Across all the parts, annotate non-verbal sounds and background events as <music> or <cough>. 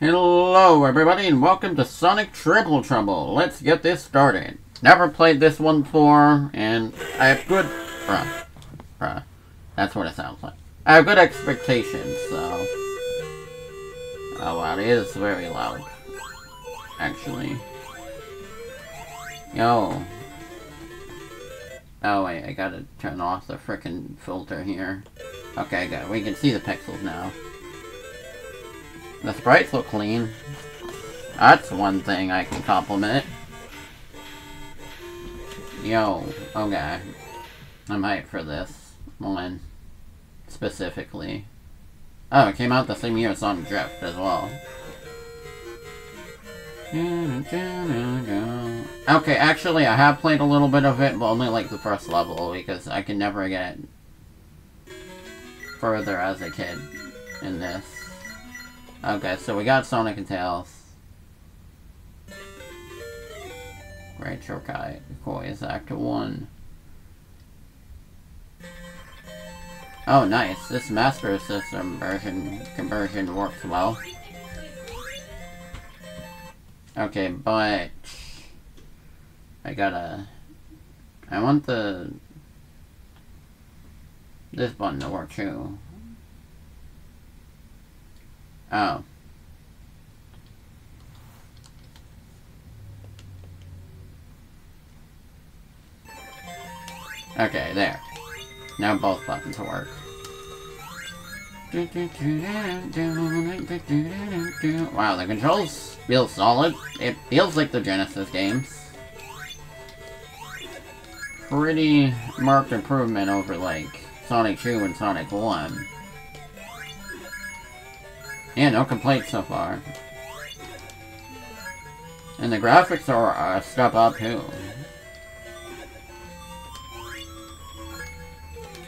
Hello everybody and welcome to Sonic Triple Trouble. Let's get this started. Never played this one before and I have good... Bruh. Bruh. That's what it sounds like. I have good expectations, so... Oh wow, it is very loud. Actually. Yo. Oh wait, I gotta turn off the frickin' filter here. Okay, good. We can see the pixels now. The sprites look clean. That's one thing I can compliment. Yo, okay. I'm hyped for this one. Specifically. Oh, it came out the same year as Sonic Drift as well. Okay, actually, I have played a little bit of it, but only like the first level, because I can never get further as a kid in this. Okay, so we got Sonic and Tails. Great Chokai, Koi is Act 1. Oh, nice. This Master System version conversion works well. Okay, but... I gotta... I want the... This button to work too. Oh. Okay, there. Now both buttons work. Wow, the controls feel solid. It feels like the Genesis games. Pretty marked improvement over, like, Sonic 2 and Sonic 1. Yeah, no complaints so far. And the graphics are a step up too.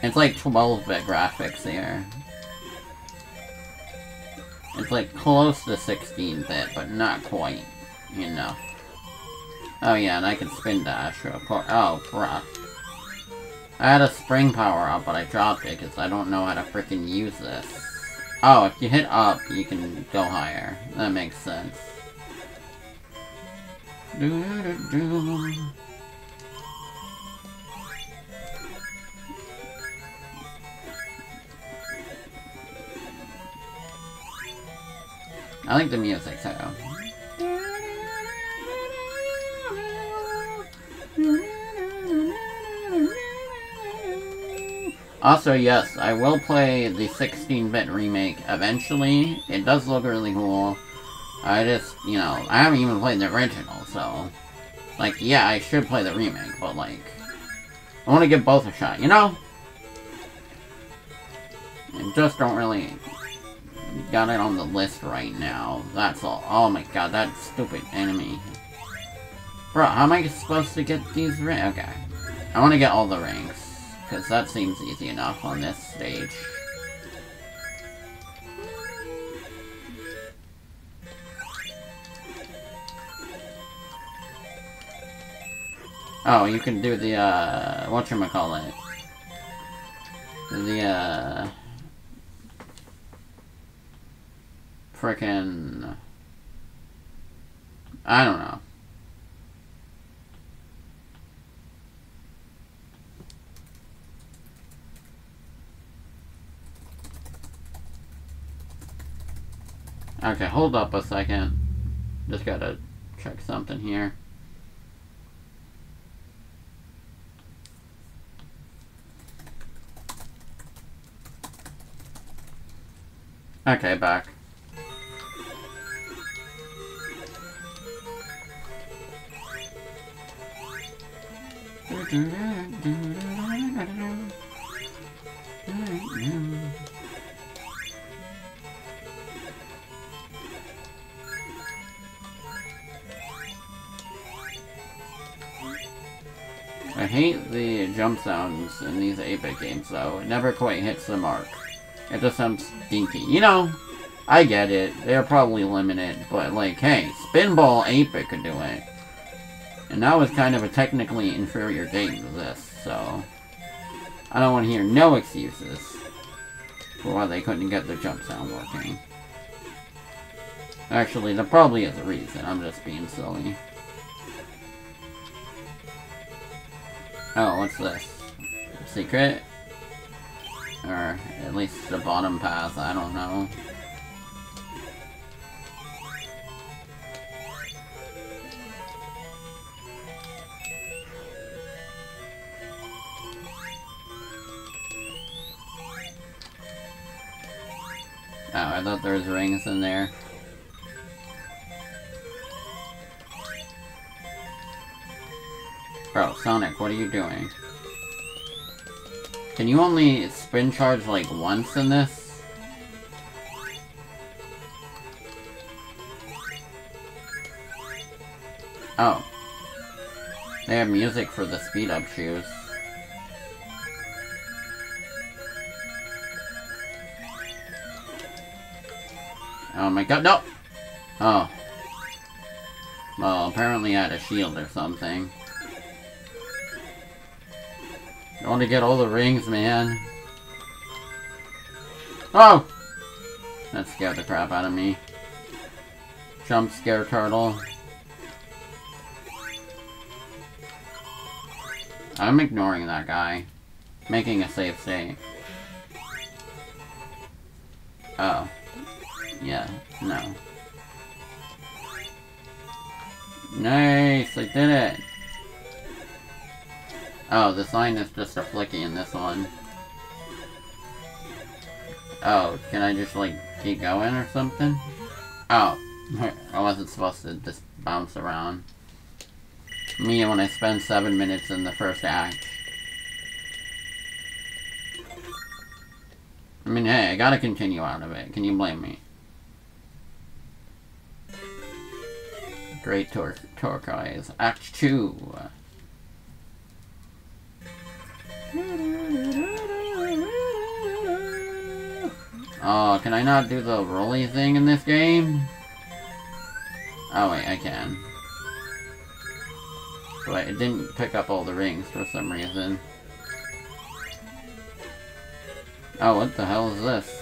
It's like 12-bit graphics here. It's like close to 16-bit, but not quite enough. Oh yeah, and I can spin dash, of course. Oh, bruh. I had a spring power up, but I dropped it because I don't know how to freaking use this. Oh, if you hit up, you can go higher. That makes sense. Do -do -do I like the music too. <laughs> Also, yes, I will play the 16-bit remake eventually. It does look really cool. I just, you know, I haven't even played the original, so... Like, yeah, I should play the remake, but, like... I want to give both a shot, you know? I just don't really... Got it on the list right now. That's all. Oh my god, that stupid enemy. Bro, how am I supposed to get these rings? Okay. I want to get all the rings. Because that seems easy enough on this stage. Oh, you can do the, uh, whatchamacallit. The, uh... Frickin'... I don't know. Okay, hold up a second. Just gotta check something here. Okay, back. <laughs> I hate the jump sounds in these 8-bit games, though. It never quite hits the mark. It just sounds dinky. You know, I get it. They're probably limited, but like, hey, Spinball 8-bit could do it. And that was kind of a technically inferior game to this, so... I don't want to hear no excuses for why they couldn't get the jump sound working. Actually, there probably is a reason. I'm just being silly. Oh, what's this? Secret? Or at least the bottom path, I don't know. Oh, I thought there was rings in there. Bro, Sonic, what are you doing? Can you only spin charge like once in this? Oh. They have music for the speed up shoes. Oh my god, no! Oh. Well, apparently I had a shield or something. I want to get all the rings, man. Oh! That scared the crap out of me. Jump scare turtle. I'm ignoring that guy. Making a safe state. Oh. Yeah, no. Nice, I did it! Oh, the sign is just a flicky in this one. Oh, can I just, like, keep going or something? Oh, <laughs> I wasn't supposed to just bounce around. Me when I spend seven minutes in the first act. I mean, hey, I gotta continue out of it. Can you blame me? Great Tor Turquoise. Act 2. Oh, can I not do the rolly thing in this game? Oh wait, I can. But it didn't pick up all the rings for some reason. Oh, what the hell is this?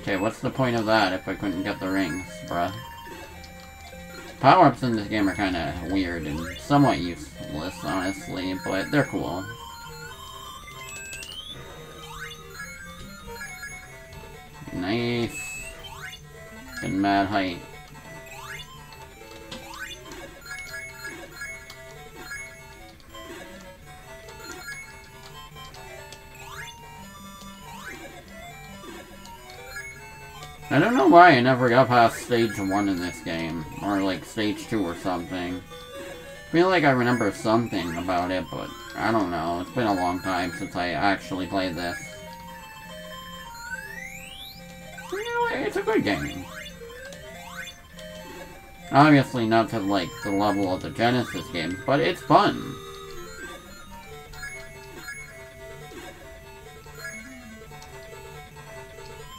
Okay, what's the point of that if I couldn't get the rings, bruh? Power-ups in this game are kinda weird and somewhat useless, honestly, but they're cool. Nice. And mad height. I don't know why I never got past stage 1 in this game. Or like stage 2 or something. I feel like I remember something about it, but I don't know. It's been a long time since I actually played this. It's a good game. Obviously not to like the level of the Genesis games, but it's fun.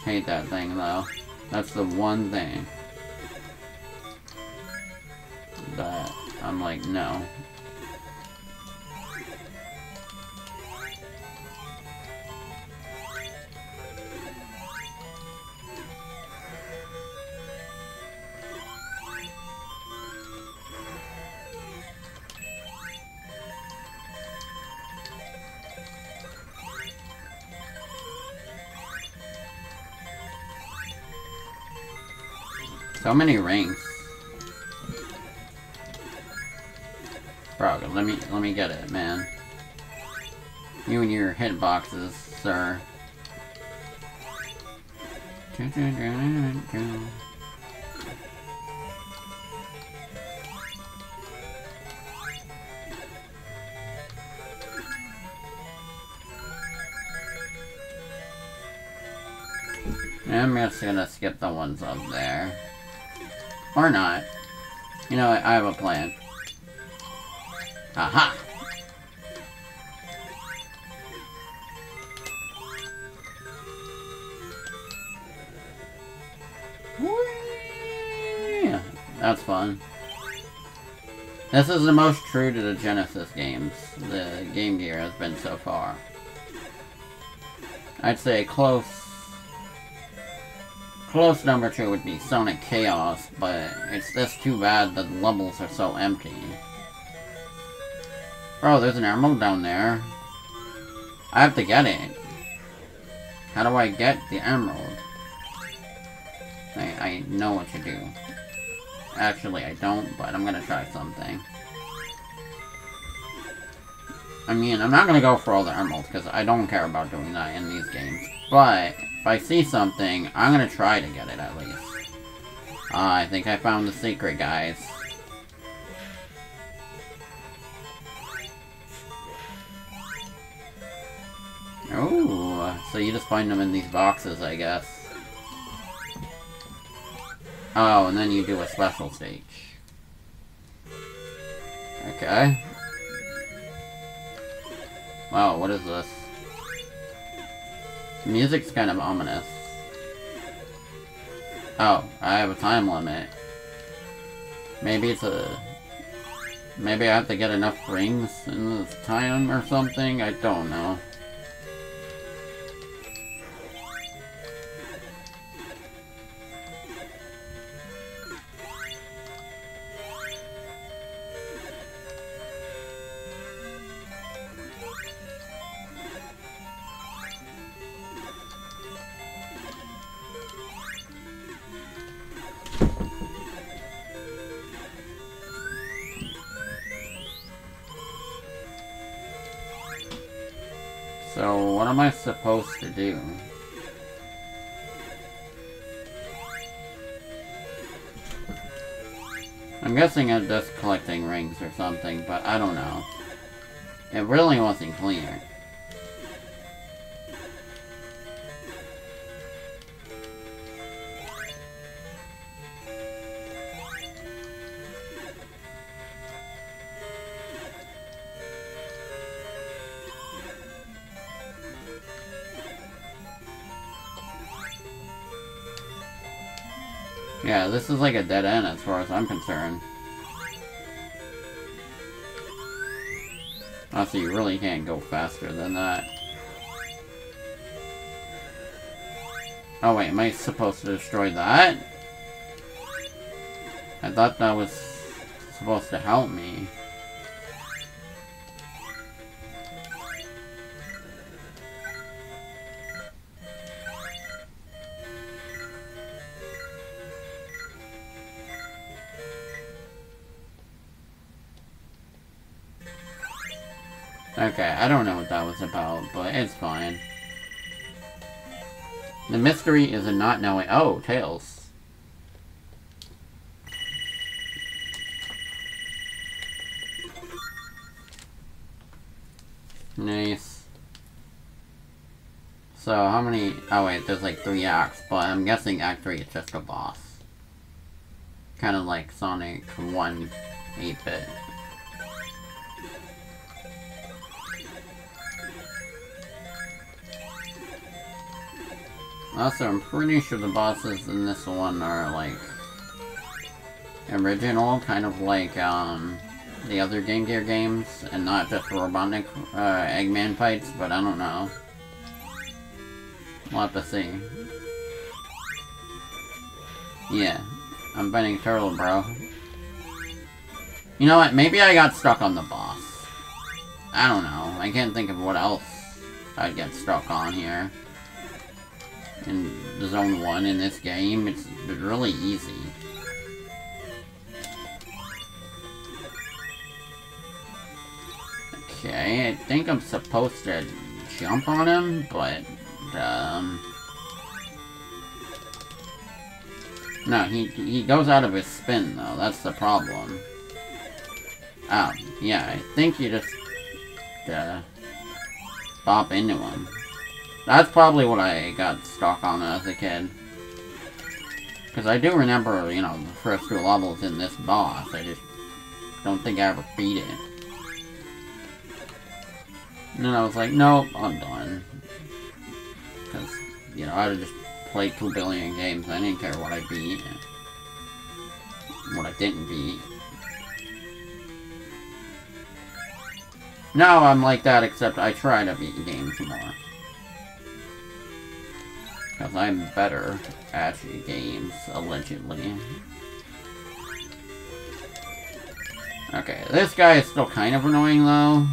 Hate that thing though. That's the one thing that I'm like, no. So many rings. Bro, let me let me get it, man. You and your hitboxes, sir. I'm just gonna skip the ones up there. Or not. You know? I have a plan. Aha! Whee! That's fun. This is the most true to the Genesis games the Game Gear has been so far. I'd say close close number two would be Sonic Chaos, but it's just too bad that the levels are so empty. Oh, there's an emerald down there. I have to get it. How do I get the emerald? I, I know what to do. Actually, I don't, but I'm gonna try something. I mean, I'm not gonna go for all the emeralds, because I don't care about doing that in these games. But, if I see something, I'm gonna try to get it at least. Uh, I think I found the secret, guys. Oh, so you just find them in these boxes, I guess. Oh, and then you do a special stage. Okay. Wow, what is this? Music's kind of ominous. Oh, I have a time limit. Maybe it's a... Maybe I have to get enough rings in this time or something? I don't know. I'm guessing I'm just collecting rings or something, but I don't know. It really wasn't clear. This is like a dead end as far as I'm concerned. Ah, also, you really can't go faster than that. Oh wait, am I supposed to destroy that? I thought that was supposed to help me. I don't know what that was about, but it's fine. The mystery is in not knowing- oh, Tails. Nice. So, how many- oh wait, there's like three acts, but I'm guessing Act 3 is just a boss. Kind of like Sonic 1 8-bit. Also, I'm pretty sure the bosses in this one are, like, original, kind of like, um, the other Game Gear games, and not just Robotnik, uh, Eggman fights, but I don't know. We'll have to see. Yeah, I'm betting Turtle, bro. You know what, maybe I got stuck on the boss. I don't know, I can't think of what else I'd get stuck on here in Zone 1 in this game. It's really easy. Okay, I think I'm supposed to jump on him, but, um... No, he, he goes out of his spin, though. That's the problem. Oh, yeah, I think you just, uh, bop into him. That's probably what I got stuck on as a kid. Because I do remember, you know, the first two levels in this boss. I just don't think I ever beat it. And then I was like, nope, I'm done. Because, you know, I just played two billion games. I didn't care what I beat. What I didn't beat. Now I'm like that, except I try to beat games more. Because I'm better at games, allegedly. Okay, this guy is still kind of annoying, though.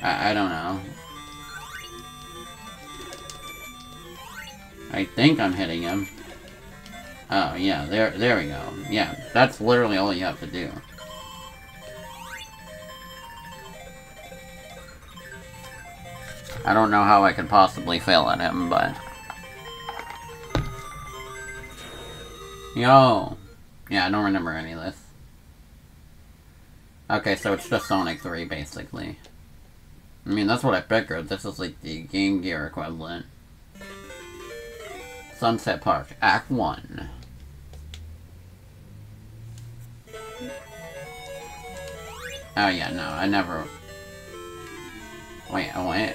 I, I don't know. I think I'm hitting him. Oh, yeah, there, there we go. Yeah, that's literally all you have to do. I don't know how I could possibly fail at him, but... Yo! Yeah, I don't remember any of this. Okay, so it's just Sonic 3, basically. I mean, that's what I figured. This is like the Game Gear equivalent. Sunset Park, Act 1. Oh yeah, no, I never... Wait, oh wait.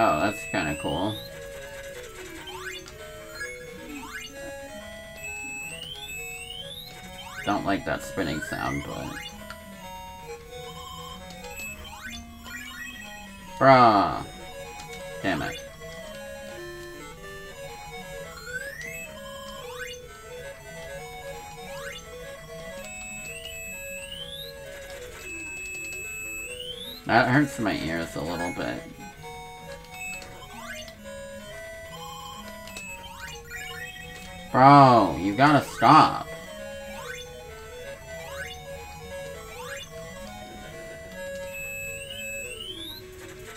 Oh, that's kinda cool. Don't like that spinning sound, but... Bruh! Damn it. That hurts my ears a little bit. Bro, you gotta stop.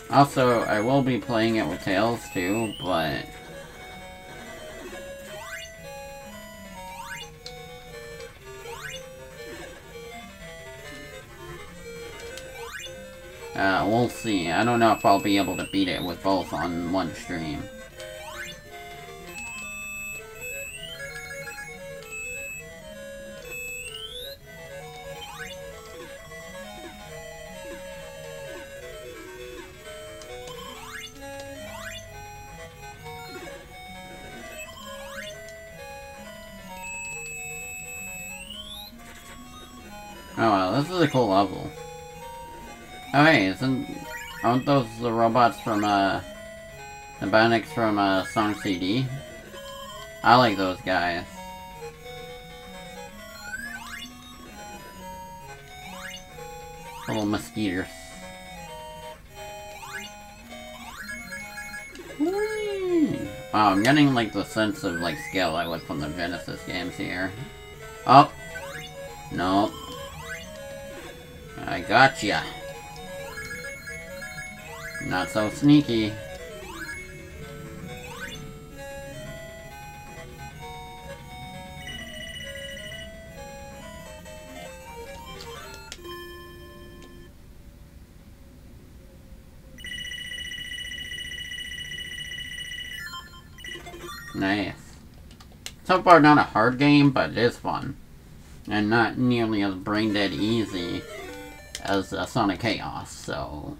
Also, I will be playing it with Tails too, but... Uh, we'll see. I don't know if I'll be able to beat it with both on one stream. This is a cool level. Oh hey, isn't... Aren't those the robots from, uh... The Bionics from, uh, Sonic CD? I like those guys. Little mosquitoes. Wow, I'm getting, like, the sense of, like, scale I would from the Genesis games here. Oh! No. I got gotcha. Not so sneaky. Nice. So far not a hard game, but it is fun. And not nearly as brain dead easy as uh, Sonic Chaos, so...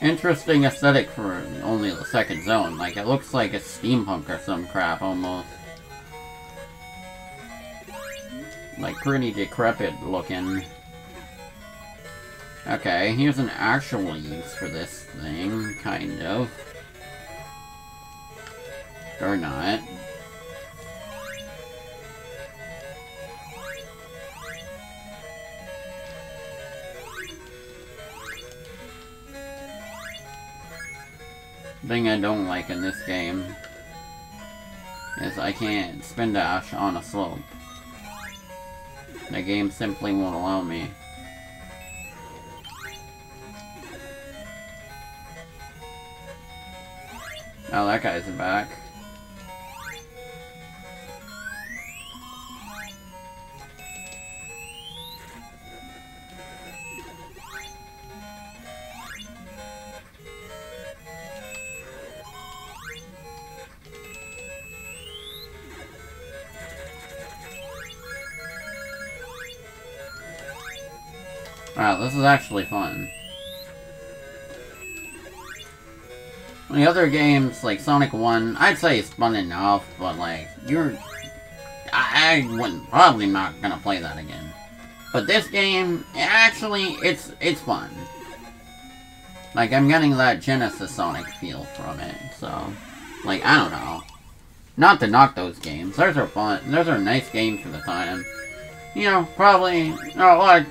Interesting aesthetic for only the second zone. Like, it looks like a steampunk or some crap, almost. Like, pretty decrepit looking. Okay, here's an actual use for this thing, kind of. Or not. thing I don't like in this game is I can't spin dash on a slope. The game simply won't allow me. Oh, that guy's back. Wow, this is actually fun. The other games, like Sonic 1, I'd say it's fun enough, but like, you're... I, I wouldn't, probably not gonna play that again. But this game, actually, it's, it's fun. Like, I'm getting that Genesis Sonic feel from it, so... Like, I don't know. Not to knock those games. Those are fun. Those are nice games for the time. You know, probably, you know, like,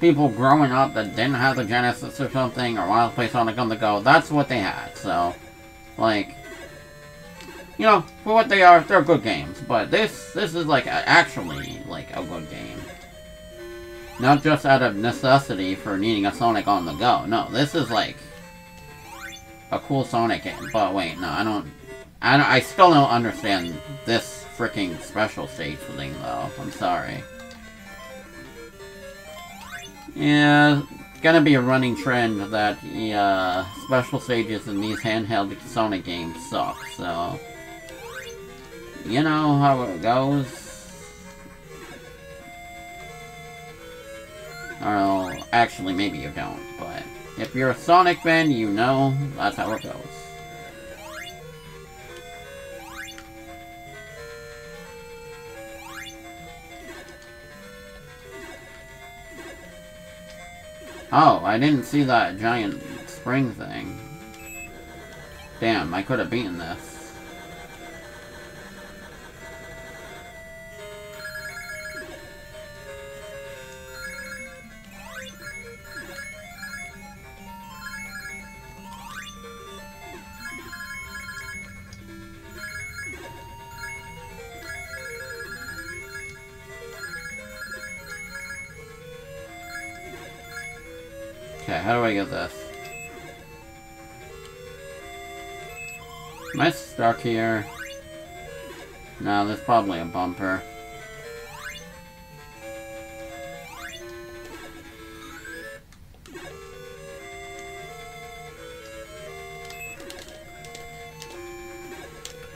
people growing up that didn't have the Genesis or something, or wanted to play Sonic on the go, that's what they had, so, like, you know, for what they are, they're good games, but this, this is, like, actually, like, a good game. Not just out of necessity for needing a Sonic on the go, no, this is, like, a cool Sonic game, but wait, no, I don't, I, don't, I still don't understand this freaking special stage thing, though, I'm sorry. Yeah, gonna be a running trend that uh, special stages in these handheld Sonic games suck, so... You know how it goes. Oh, actually, maybe you don't, but... If you're a Sonic fan, you know that's how it goes. Oh, I didn't see that giant spring thing. Damn, I could have beaten this. How do I get this? Am I stuck here? No, there's probably a bumper.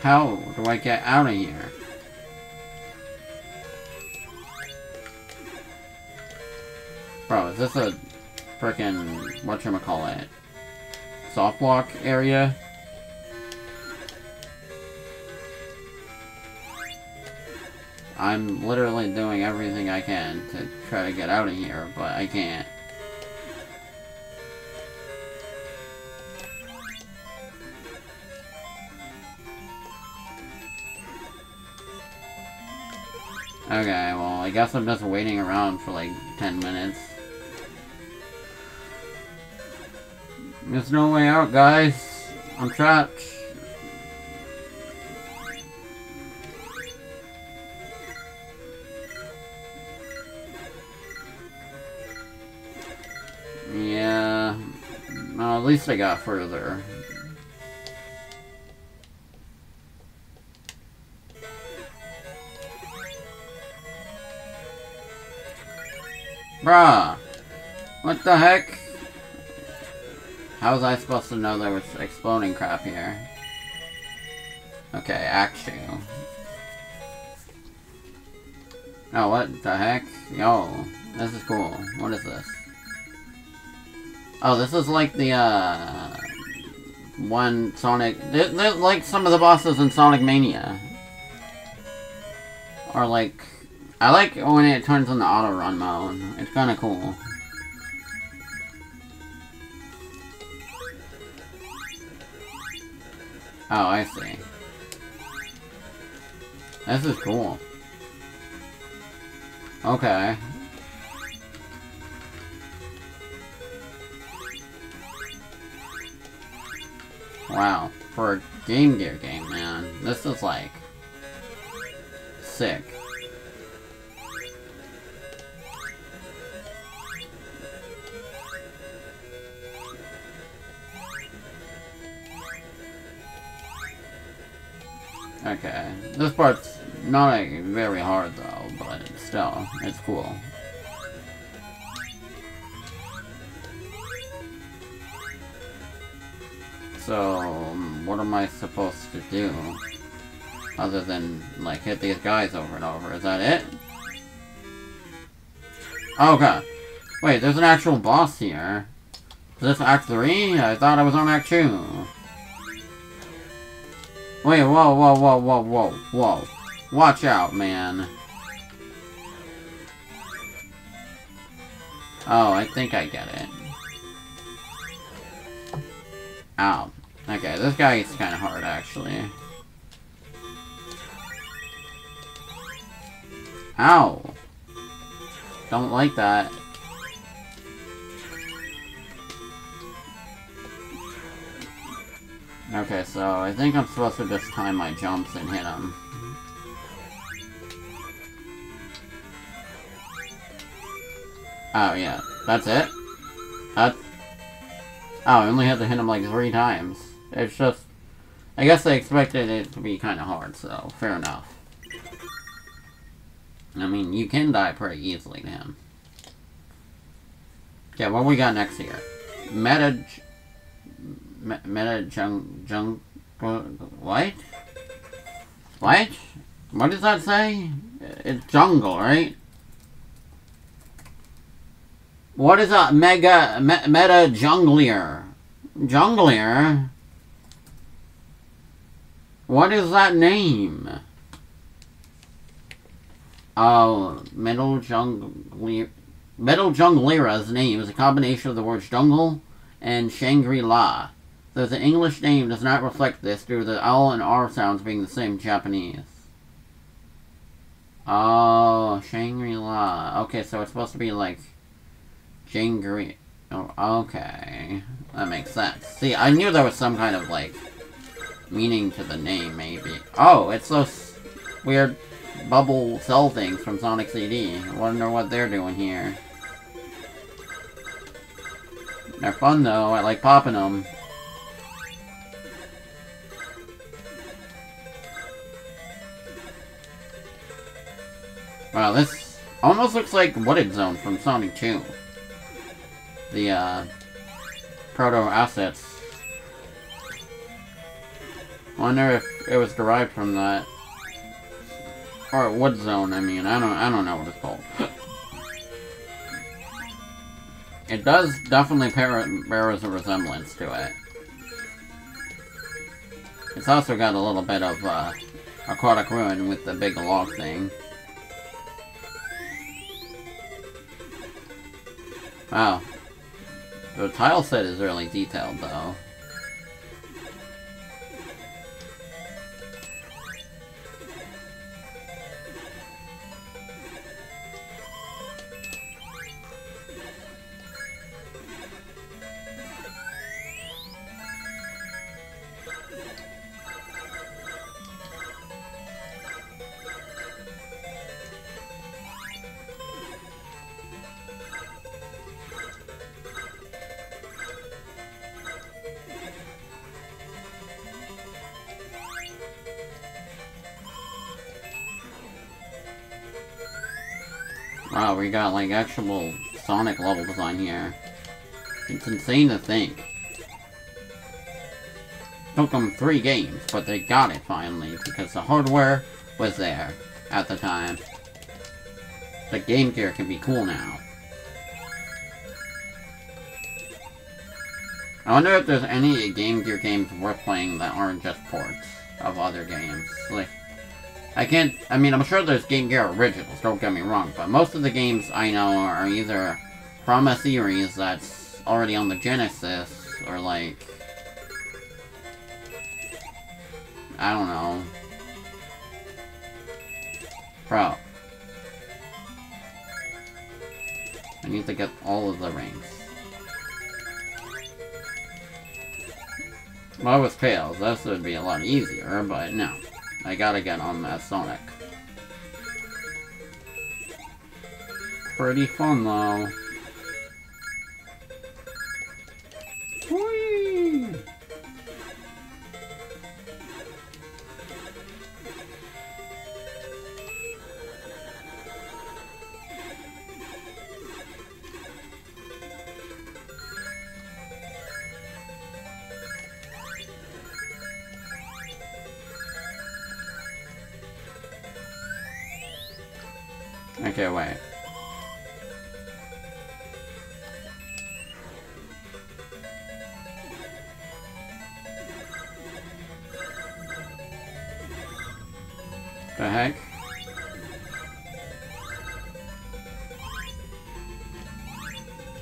How do I get out of here? Bro, is this a frickin' whatchamacallit, soft block area. I'm literally doing everything I can to try to get out of here, but I can't. Okay, well, I guess I'm just waiting around for like 10 minutes. There's no way out, guys. I'm trapped. Yeah. Well, at least I got further. Bruh. What the heck? How was I supposed to know there was exploding crap here? Okay, Act 2. Oh, what the heck? Yo, this is cool. What is this? Oh, this is like the, uh... One Sonic... They're, they're like some of the bosses in Sonic Mania. Or like... I like when it turns into auto run mode. It's kinda cool. Oh, I see. This is cool. Okay. Wow. For a Game Gear game, man. This is like... Sick. Okay. This part's not like, very hard though, but still, it's cool. So, what am I supposed to do? Other than, like, hit these guys over and over. Is that it? Oh, god. Wait, there's an actual boss here. Is this Act 3? I thought I was on Act 2. Wait, whoa, whoa, whoa, whoa, whoa, whoa. Watch out, man. Oh, I think I get it. Ow. Okay, this guy is kind of hard, actually. Ow. Don't like that. Okay, so I think I'm supposed to just time my jumps and hit him. Oh, yeah. That's it? That's... Oh, I only had to hit him like three times. It's just... I guess they expected it to be kind of hard, so fair enough. I mean, you can die pretty easily to him. Yeah, what we got next here? Meta... Meta Jung... Jung... What? What? What does that say? It's jungle, right? What is a mega me, meta junglier? Junglier? What is that name? Oh, Metal Junglier. Metal Junglira's name is a combination of the words jungle and Shangri-La. Though the English name does not reflect this due to the L and R sounds being the same Japanese. Oh, Shangri-La. Okay, so it's supposed to be like Jangri... Oh, okay. That makes sense. See, I knew there was some kind of, like, meaning to the name, maybe. Oh, it's those weird bubble cell things from Sonic CD. I wonder what they're doing here. They're fun, though. I like popping them. Wow, this almost looks like Wooded Zone from Sonic 2 the uh, proto assets. Wonder if it was derived from that, or Wood Zone. I mean, I don't, I don't know what it's called. it does definitely bear, bears a resemblance to it. It's also got a little bit of uh, aquatic ruin with the big log thing. Wow, the tile set is really detailed, though. Got like actual Sonic level design here. It's insane to think. Took them three games, but they got it finally, because the hardware was there at the time. The Game Gear can be cool now. I wonder if there's any Game Gear games worth playing that aren't just ports of other games. Like, I can't, I mean, I'm sure there's Game Gear originals, don't get me wrong, but most of the games I know are either from a series that's already on the Genesis, or like, I don't know. Bro. I need to get all of the rings. Well, with Tails, this would be a lot easier, but no. I gotta get on that Sonic. Pretty fun though.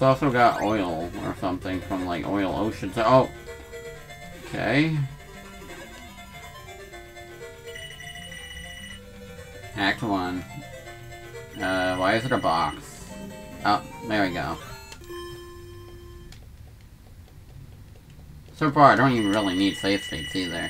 It's also got oil or something from like Oil Oceans. Oh! Okay. Act 1. Uh, why is it a box? Oh, there we go. So far, I don't even really need save states either.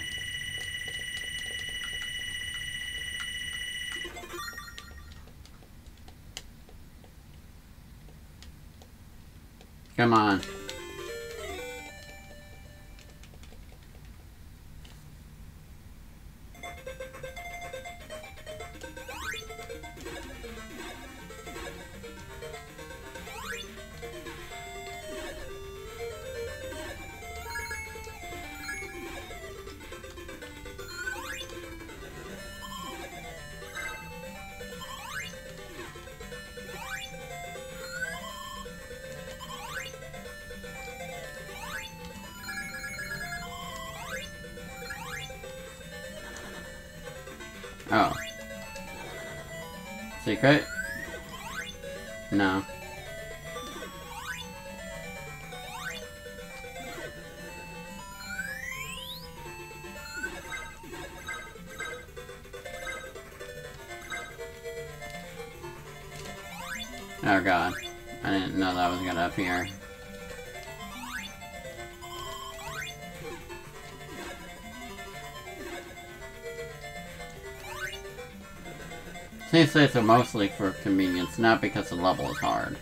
Save states are mostly for convenience, not because the level is hard.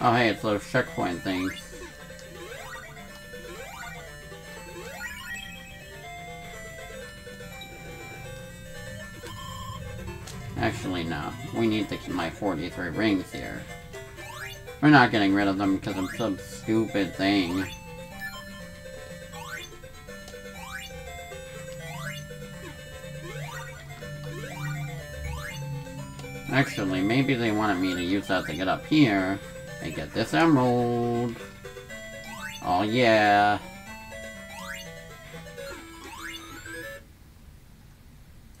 Oh hey, it's those checkpoint things. Actually, no. We need to keep my 43 rings here. We're not getting rid of them because of some stupid thing. Actually, maybe they wanted me to use that to get up here and get this emerald. Oh yeah.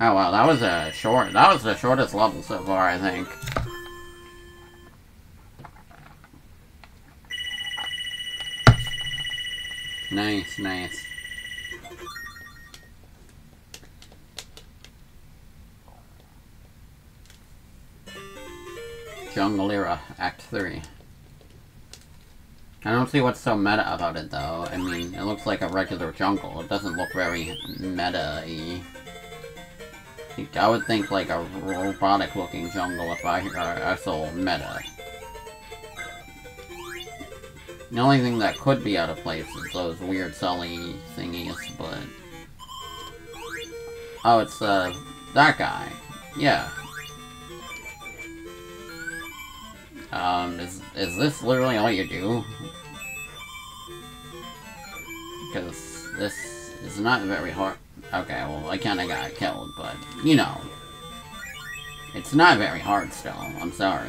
Oh wow, that was a short, that was the shortest level so far, I think. Nice, nice. Junglira, Act 3. I don't see what's so meta about it, though. I mean, it looks like a regular jungle. It doesn't look very meta-y. I would think like a robotic-looking jungle if I uh, saw meta. The only thing that could be out of place is those weird Sully thingies, but... Oh, it's, uh, that guy. Yeah. Um, is, is this literally all you do? Because this is not very hard. Okay, well, I kinda got killed, but, you know. It's not very hard still, I'm sorry.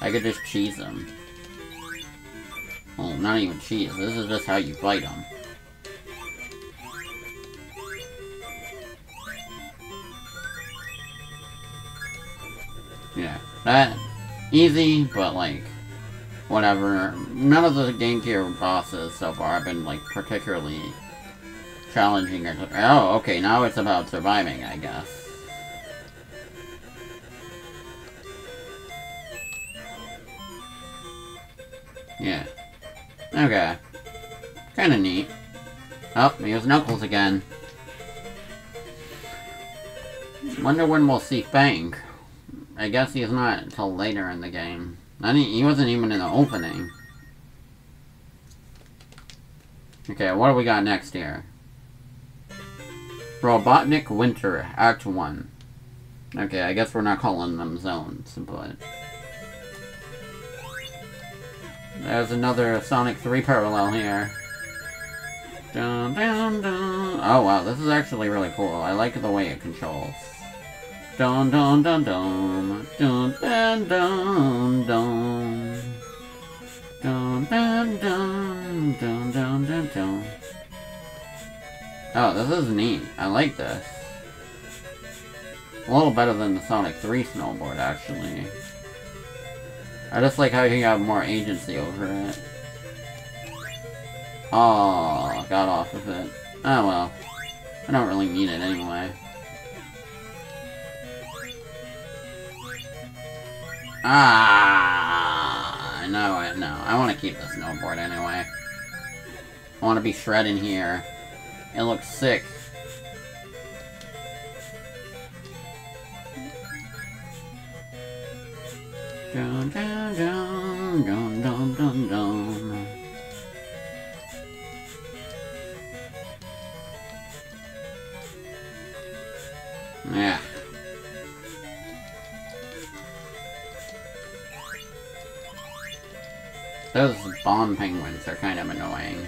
I could just cheese them. Oh, not even cheese, this is just how you fight them. Yeah, that easy, but like whatever. None of the Game Gear bosses so far have been like particularly challenging. Or oh, okay, now it's about surviving, I guess. Yeah. Okay. Kinda neat. Oh, here's Knuckles again. Wonder when we'll see Fang. I guess he's not until later in the game. I mean, he wasn't even in the opening. Okay, what do we got next here? Robotnik Winter, Act 1. Okay, I guess we're not calling them zones, but... There's another Sonic 3 parallel here. Dun, dun, dun. Oh wow, this is actually really cool. I like the way it controls. Dun dun dun dun dun dun dun dun dun dun dun dun dun dun Oh, this is neat. I like this. A little better than the Sonic 3 snowboard, actually. I just like how you have more agency over it. Oh, got off of it. Oh well. I don't really need it anyway. Ah, no, no. I want to keep the snowboard anyway. I want to be shredding here. It looks sick. Dun, dun, dun, dun, dun, dun, dun. Yeah. Those bomb penguins are kind of annoying.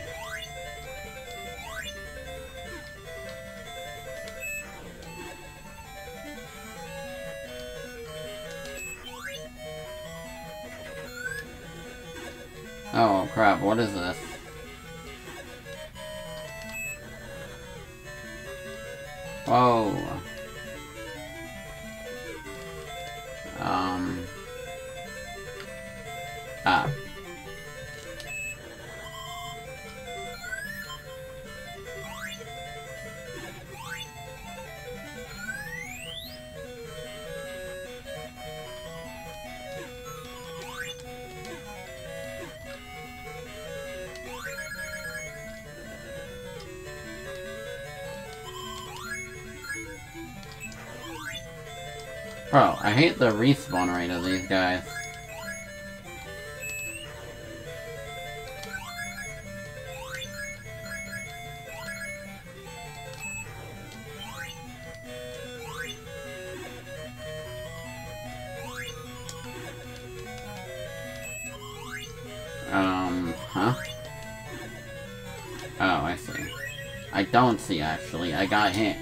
Oh crap, what is this? Whoa. Hate the respawn rate of these guys. Um, huh? Oh, I see. I don't see, actually. I got hit.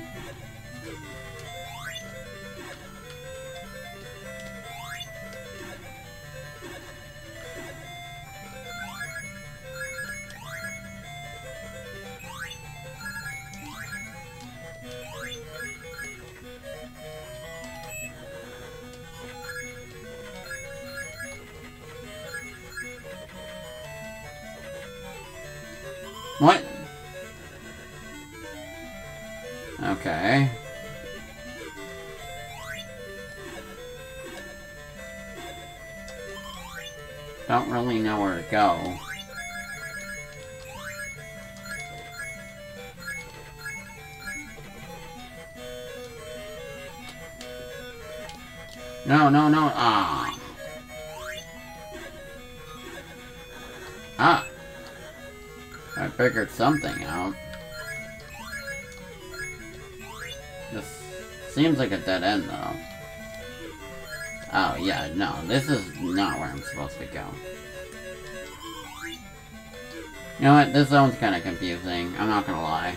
Ah. I figured something out. This seems like a dead end, though. Oh, yeah, no, this is not where I'm supposed to go. You know what, this zone's kinda confusing, I'm not gonna lie.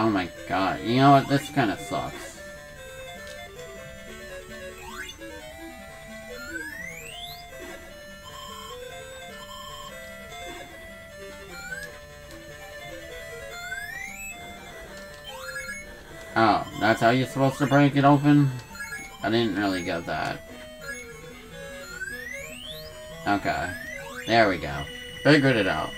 Oh my god, you know what, this kinda sucks. Oh, that's how you're supposed to break it open? I didn't really get that. Okay. There we go. Figured it out.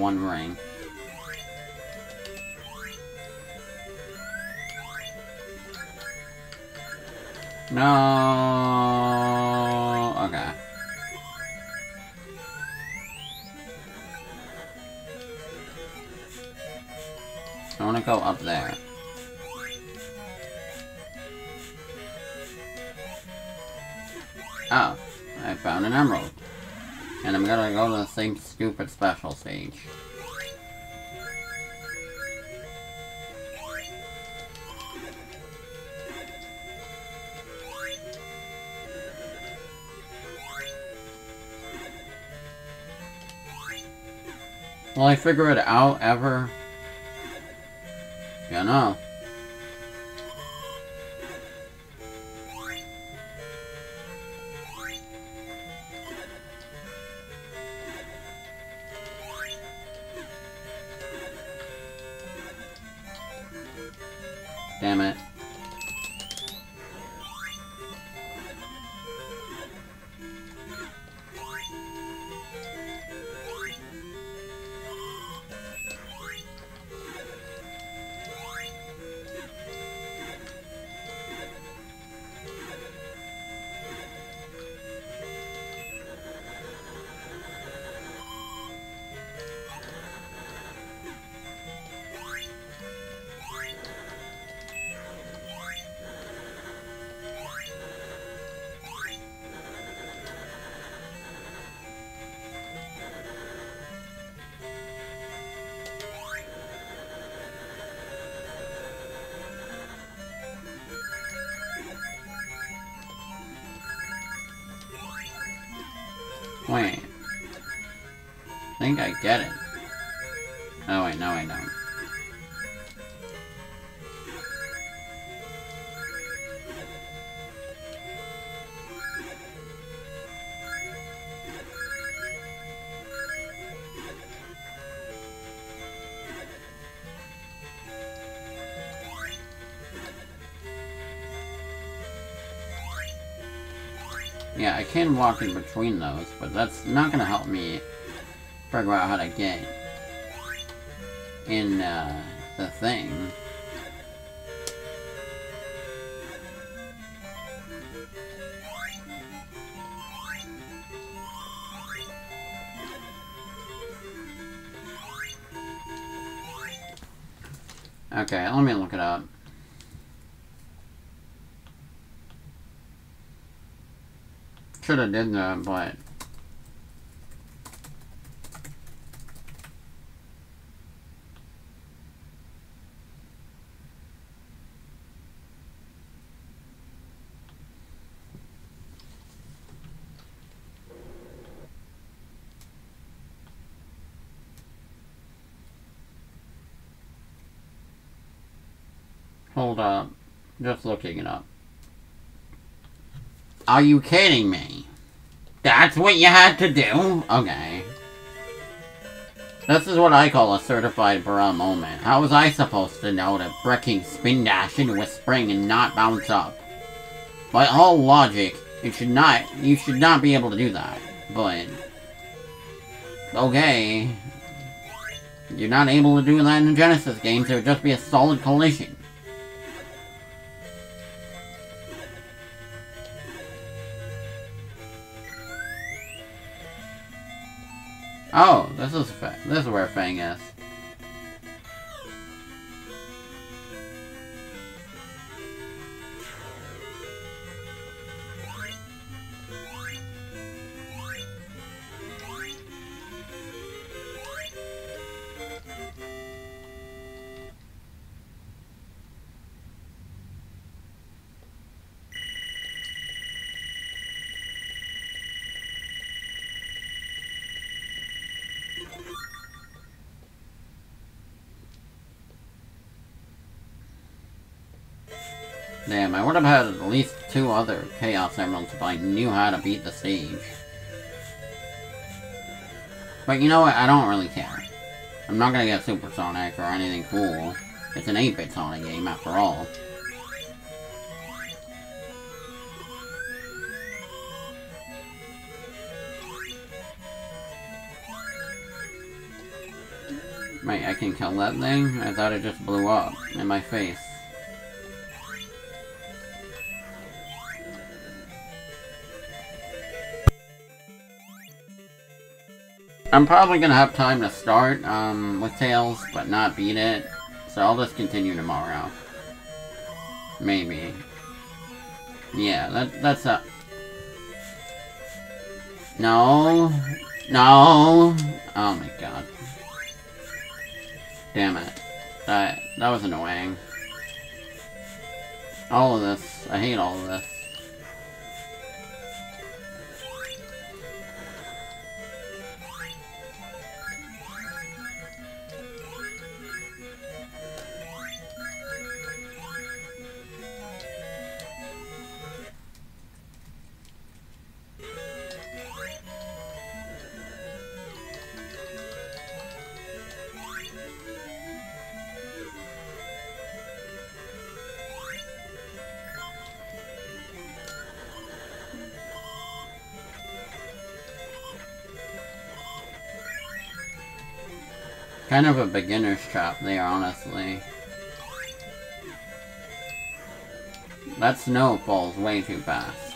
One ring. No. Okay. I want to go up there. Oh, I found an emerald. And I'm gonna go to the same stupid special stage. Will I figure it out ever? Yeah, no. Can walk in between those, but that's not gonna help me figure out how to get in uh, the thing. Should have did that, but Hold up. Just looking it up. Are you kidding me? That's what you had to do? Okay. This is what I call a certified bra moment. How was I supposed to know to breaking spin dash into a spring and not bounce up? By all logic, you should not you should not be able to do that. But okay. You're not able to do that in the Genesis games, it would just be a solid collision. Oh, this is this is where Fang is. Would have had at least two other Chaos Emeralds if I knew how to beat the stage. But you know what, I don't really care. I'm not gonna get Supersonic or anything cool. It's an 8-bit Sonic game after all. Wait, I can kill that thing? I thought it just blew up in my face. I'm probably gonna have time to start um, with Tails, but not beat it. So I'll just continue tomorrow. Maybe. Yeah, that, that's a... No. No. Oh my god. Damn it. That, that was annoying. All of this. I hate all of this. Kind of a beginner's trap there, honestly. That snow falls way too fast.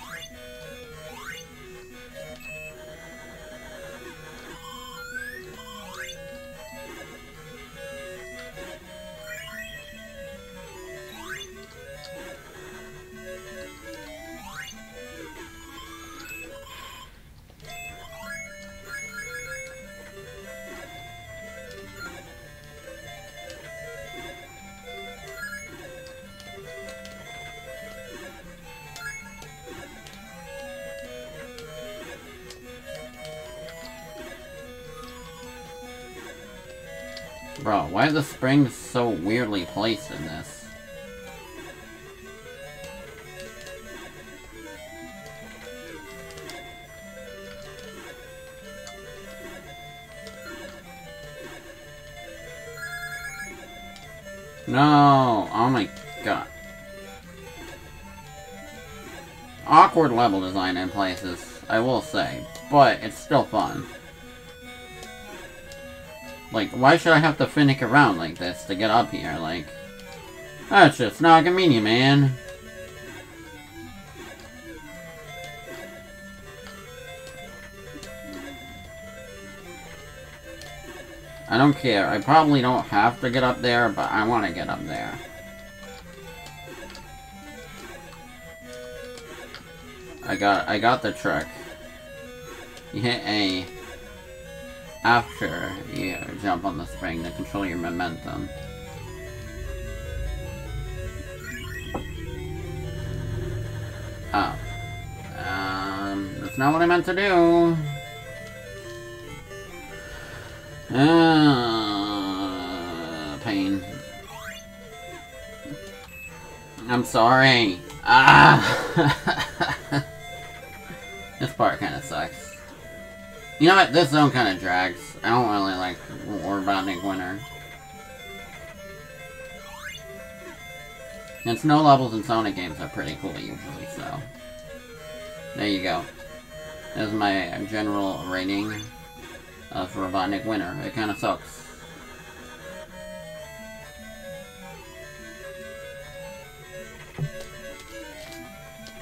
Why are the springs so weirdly placed in this? No! Oh my god. Awkward level design in places, I will say, but it's still fun. Like, why should I have to finick around like this to get up here? Like, that's just not convenient, man. I don't care. I probably don't have to get up there, but I want to get up there. I got I got the trick. You hit A after jump on the spring to control your momentum. Oh. Um, that's not what I meant to do. Uh, pain. I'm sorry. Ah! <laughs> this part kind of sucks. You know what? This zone kind of drags. I don't really Robotnik Winter. And snow levels in Sonic games are pretty cool usually, so... There you go. This is my general rating of Robotnik Winter. It kind of sucks.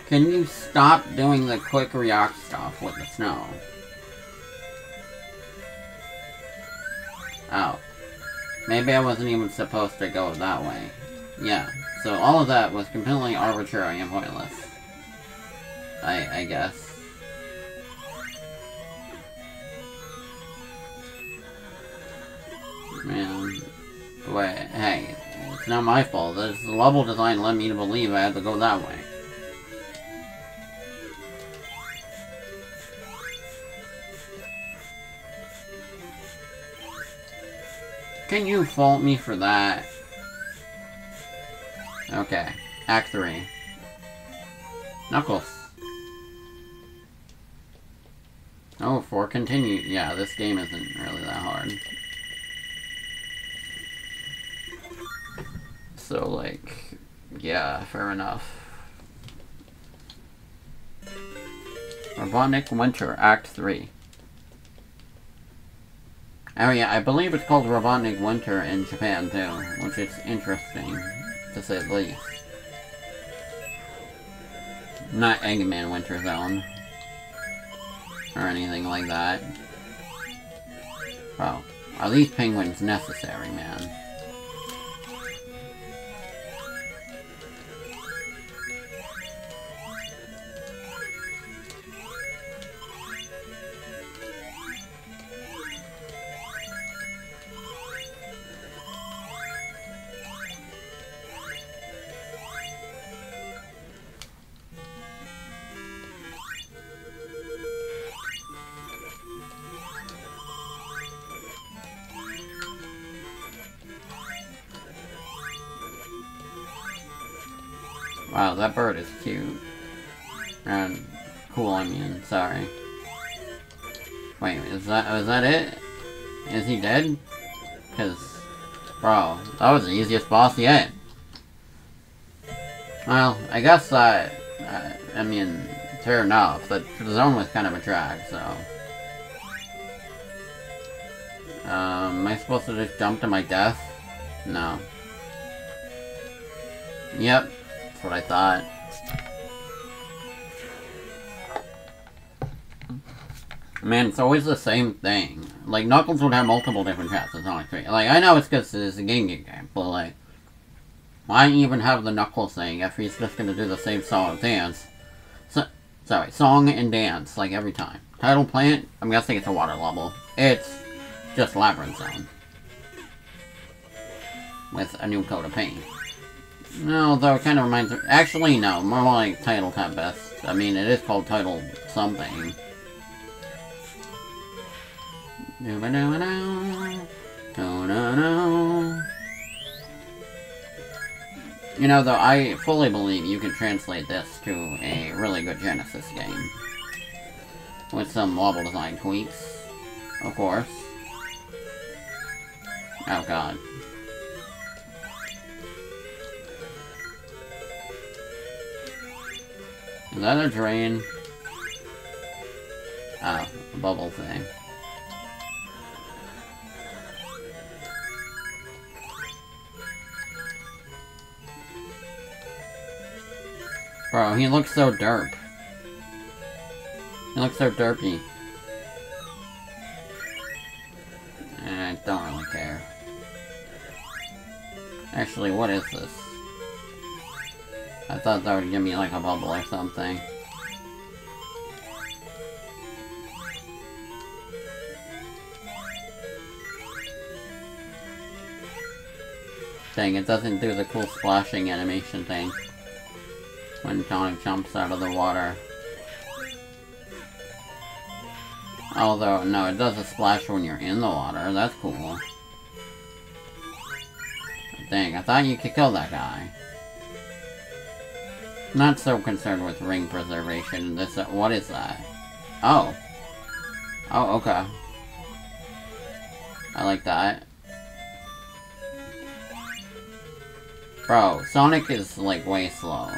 Can you stop doing the quick react stuff with the snow? Maybe I wasn't even supposed to go that way. Yeah, so all of that was completely arbitrary and pointless. I, I guess. Man. Wait, hey, it's not my fault. The level design led me to believe I had to go that way. Can you fault me for that? Okay. Act 3. Knuckles. Oh, for continue. Yeah, this game isn't really that hard. So, like, yeah, fair enough. Robotnik Winter, Act 3. Oh yeah, I believe it's called Robotnik Winter in Japan too, which is interesting, to say the least. Not Eggman Winter Zone. Or anything like that. Well, are these penguins necessary, man? Is that it? Is he dead? Because, bro, that was the easiest boss yet. Well, I guess uh, I mean, fair enough. The, the zone was kind of a drag, so. Um, am I supposed to just jump to my death? No. Yep, that's what I thought. Man, it's always the same thing. Like, Knuckles would have multiple different tracks in Sonic 3. Like, I know it's because it's a game game, but like, why even have the Knuckles thing if he's just gonna do the same song and dance? So, sorry, song and dance, like, every time. Tidal Plant, I'm guessing it's a water level. It's just Labyrinth Zone. With a new coat of paint. No, though it kind of reminds me... Actually, no. More like Tidal Tempest. I mean, it is called Tidal something. No, no, no, no, no, no. You know, though, I fully believe you can translate this to a really good Genesis game. With some level design tweaks, of course. Oh god. Is that a drain? Oh, a bubble thing. Bro, he looks so derp. He looks so derpy. I don't really care. Actually, what is this? I thought that would give me like a bubble or something. Dang, it doesn't do the cool splashing animation thing. When Sonic jumps out of the water. Although, no, it does a splash when you're in the water. That's cool. Dang, I thought you could kill that guy. Not so concerned with ring preservation. This, uh, what is that? Oh. Oh, okay. I like that. Bro, Sonic is, like, way slow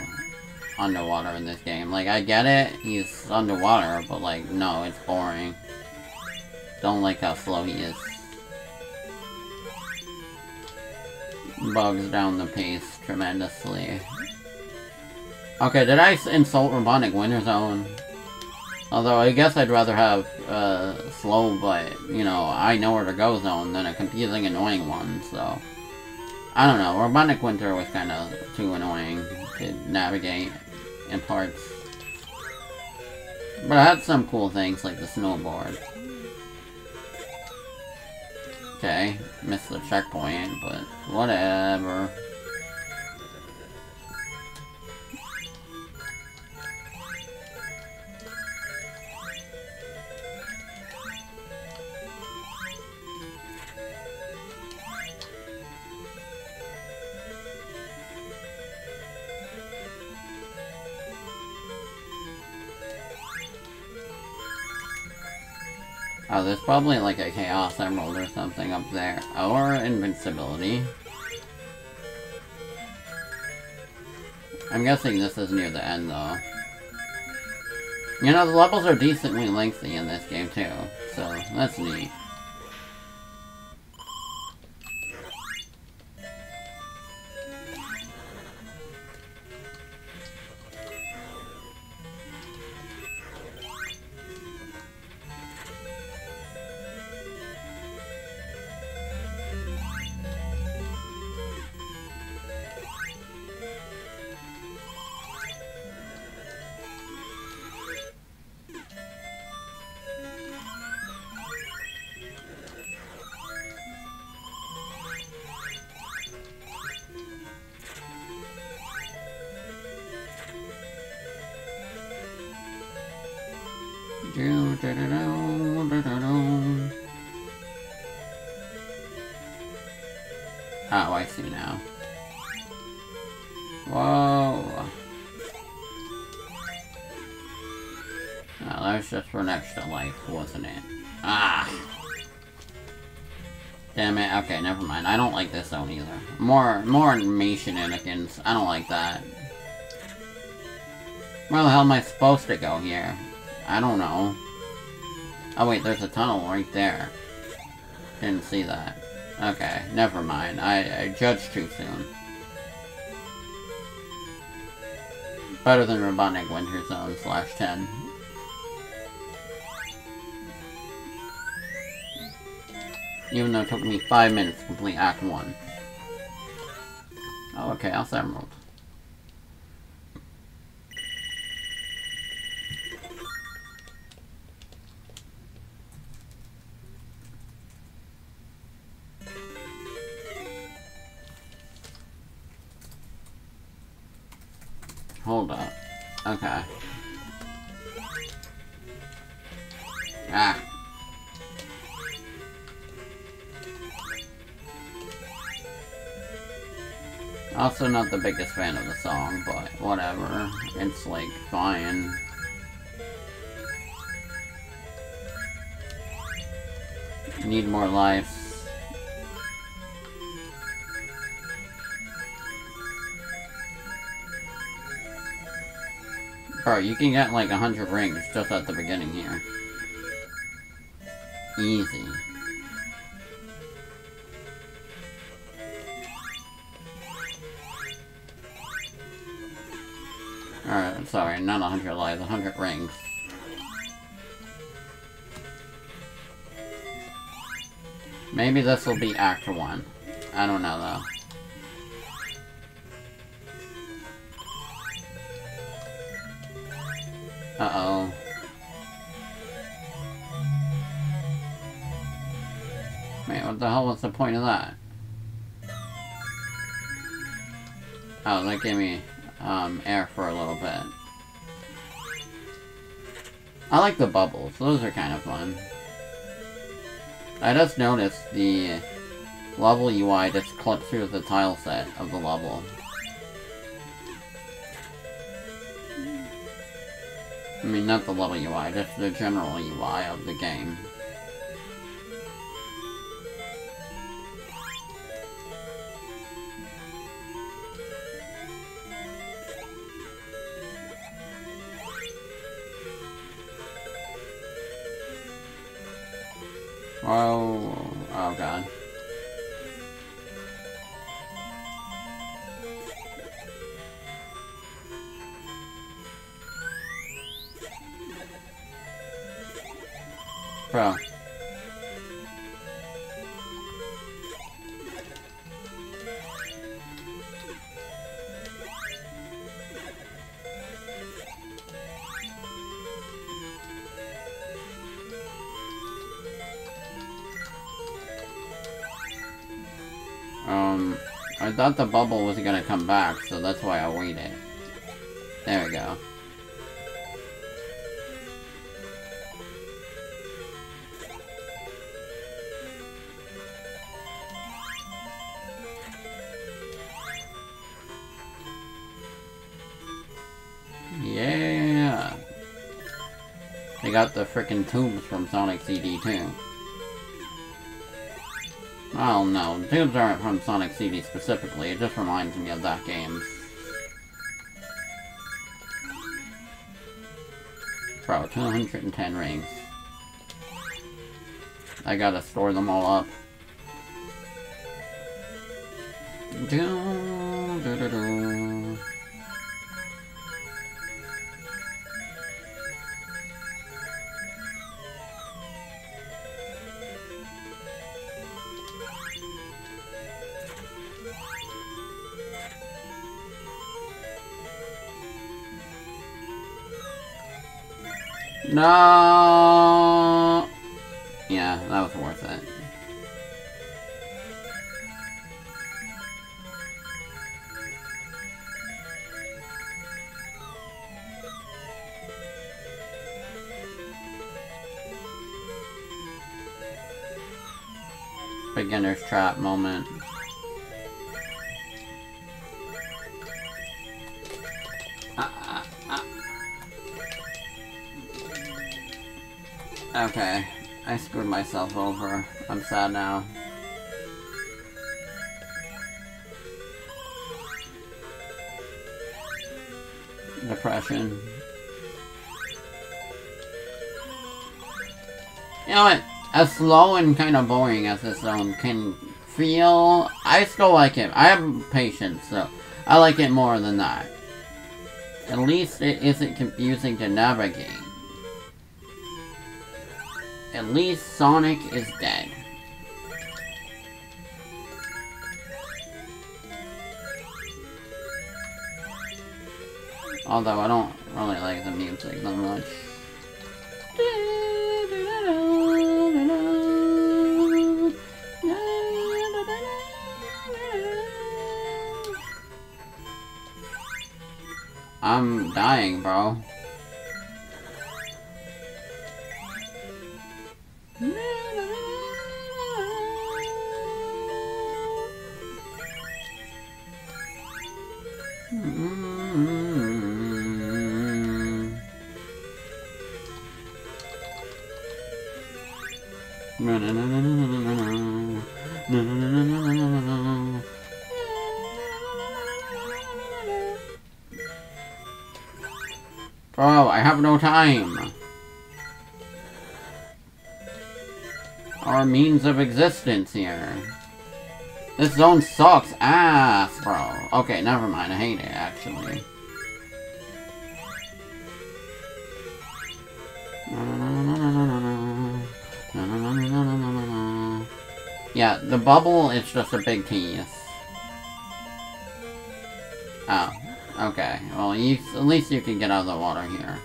underwater in this game. Like, I get it, he's underwater, but, like, no, it's boring. Don't like how slow he is. Bugs down the pace tremendously. Okay, did I insult Robotnik Winter Zone? Although, I guess I'd rather have, uh, slow, but, you know, I know where to go zone than a confusing, annoying one, so... I don't know, Robotnik Winter was kind of too annoying to navigate parts. But I had some cool things, like the snowboard. Okay, missed the checkpoint, but whatever. Oh, there's probably like a Chaos Emerald or something up there. Or Invincibility. I'm guessing this is near the end, though. You know, the levels are decently lengthy in this game, too. So, that's neat. Oh, I see now. Whoa. Oh, that was just for an extra life, wasn't it? Ah! Damn it, okay, never mind. I don't like this zone either. More, more me shenanigans. I don't like that. Where the hell am I supposed to go here? I don't know. Oh wait, there's a tunnel right there. Didn't see that. Okay, never mind. I, I judged too soon. Better than Robotnik Winter Zone slash 10. Even though it took me 5 minutes to complete Act 1. Oh, okay, I'll Emerald. Not the biggest fan of the song, but whatever. It's like, fine. Need more lives. Bro, you can get like a hundred rings just at the beginning here. Easy. Sorry, not a hundred lives, a hundred rings. Maybe this will be Act 1. I don't know though. Uh-oh. Wait, what the hell was the point of that? Oh, that gave me um, air for a little bit. I like the bubbles. Those are kind of fun. I just noticed the level UI just clips through the tile set of the level. I mean, not the level UI, just the general UI of the game. Oh, oh god. Bro. Thought the bubble was gonna come back, so that's why I waited. There we go. Yeah. They got the freaking tubes from Sonic CD too. Well, no, the tubes aren't from Sonic CD specifically, it just reminds me of that game. Bro, 210 rings. I gotta store them all up. Do, trap moment. Uh, uh, uh. Okay, I screwed myself over. I'm sad now. Depression. You know what? As slow and kind of boring as this zone can feel, I still like it. I have patience, so I like it more than that. At least it isn't confusing to navigate. At least Sonic is dead. Although I don't really like the music that much. I'm dying, bro. Time. Our means of existence here. This zone sucks ass, bro. Okay, never mind. I hate it, actually. Yeah, the bubble is just a big tease. Oh, okay. Well, you, at least you can get out of the water here.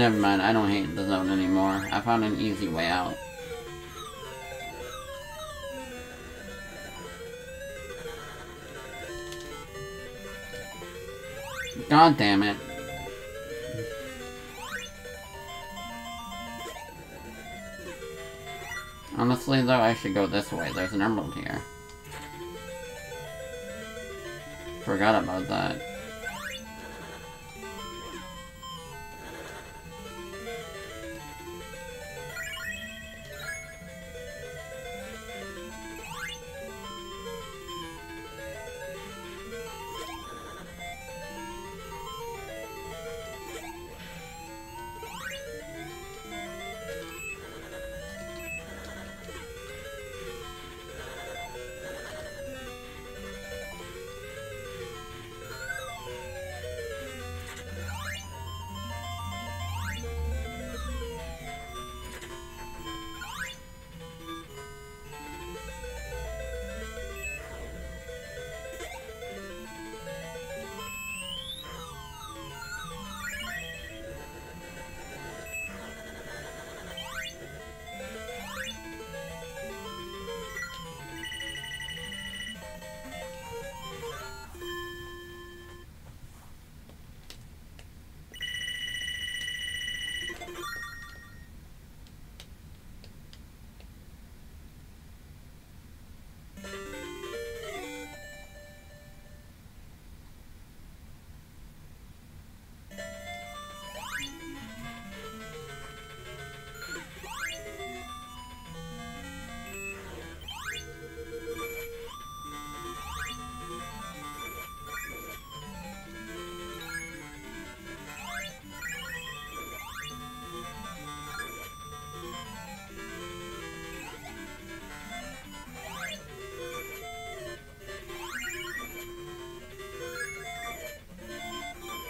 Never mind, I don't hate the zone anymore. I found an easy way out. God damn it. Honestly, though, I should go this way. There's an emerald here. Forgot about that.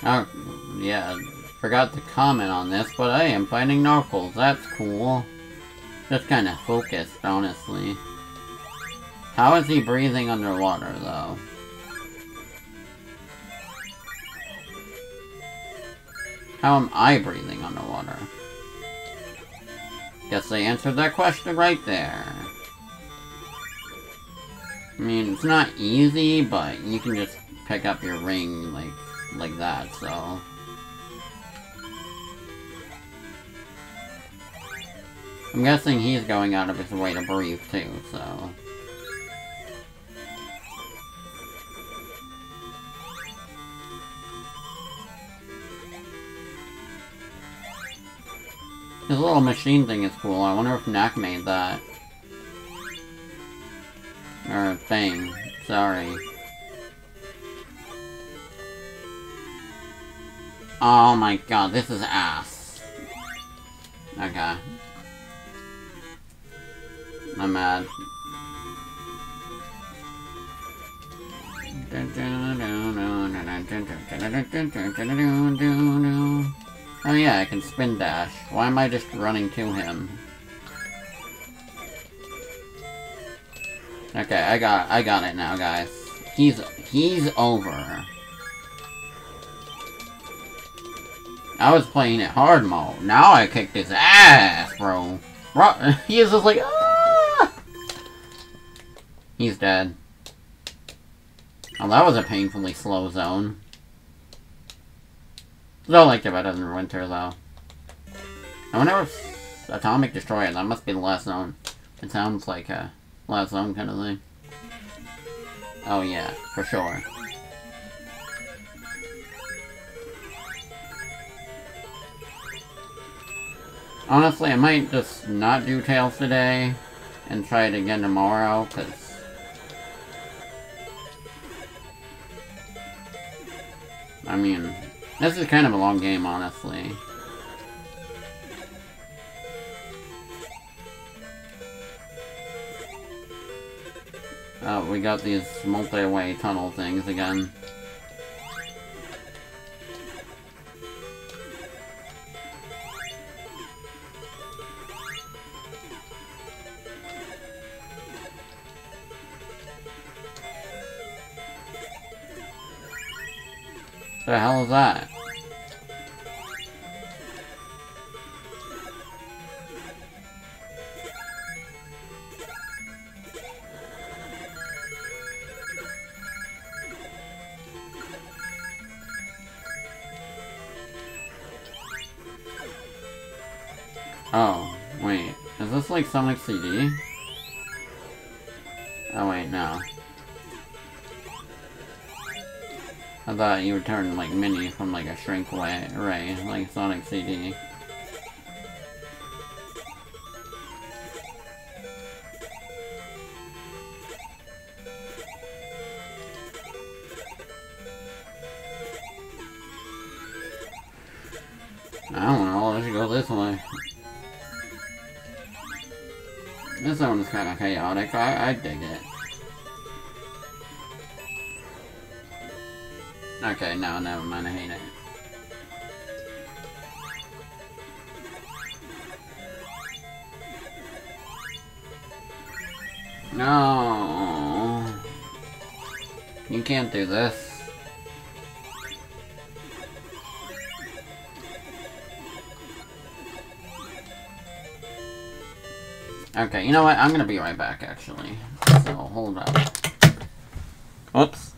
Oh, yeah, forgot to comment on this, but I am fighting Knuckles. That's cool. Just kind of focused, honestly. How is he breathing underwater, though? How am I breathing underwater? Guess they answered that question right there. I mean, it's not easy, but you can just pick up your ring like like that, so... I'm guessing he's going out of his way to breathe too, so... This little machine thing is cool. I wonder if Nack made that. Or thing. Sorry. Oh my god, this is ass. Okay. I'm mad. Oh yeah, I can spin dash. Why am I just running to him? Okay, I got I got it now, guys. He's he's over. I was playing it hard mode. Now I kicked his ass, bro. <laughs> He is just like, ah! He's dead. Oh, that was a painfully slow zone. Still liked it better than Winter, though. I wonder if Atomic Destroyer, that must be the last zone. It sounds like a last zone kind of thing. Oh yeah, for sure. Honestly, I might just not do Tails today and try it again tomorrow, because... I mean, this is kind of a long game, honestly. Oh, we got these multi-way tunnel things again. The hell is that? Oh, wait. Is this like Sonic CD? Oh wait, no. I thought you turn like Mini from like a shrink ray, like Sonic CD. I don't know, let's go this way. This one is kind of chaotic, I, I dig it. Okay, no, never mind, I hate it. No. You can't do this. Okay, you know what? I'm gonna be right back, actually. So, hold up. Oops.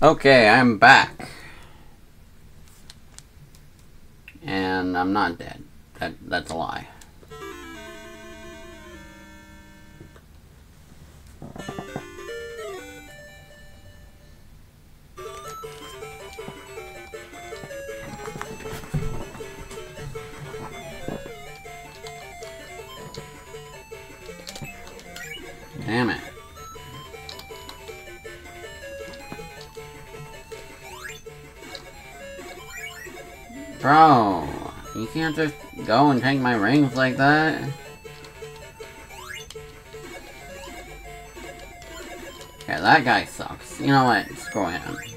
Okay, I'm back. And I'm not dead. That that's a lie. Bro, you can't just go and take my rings like that. Yeah, that guy sucks. You know what? Screw him.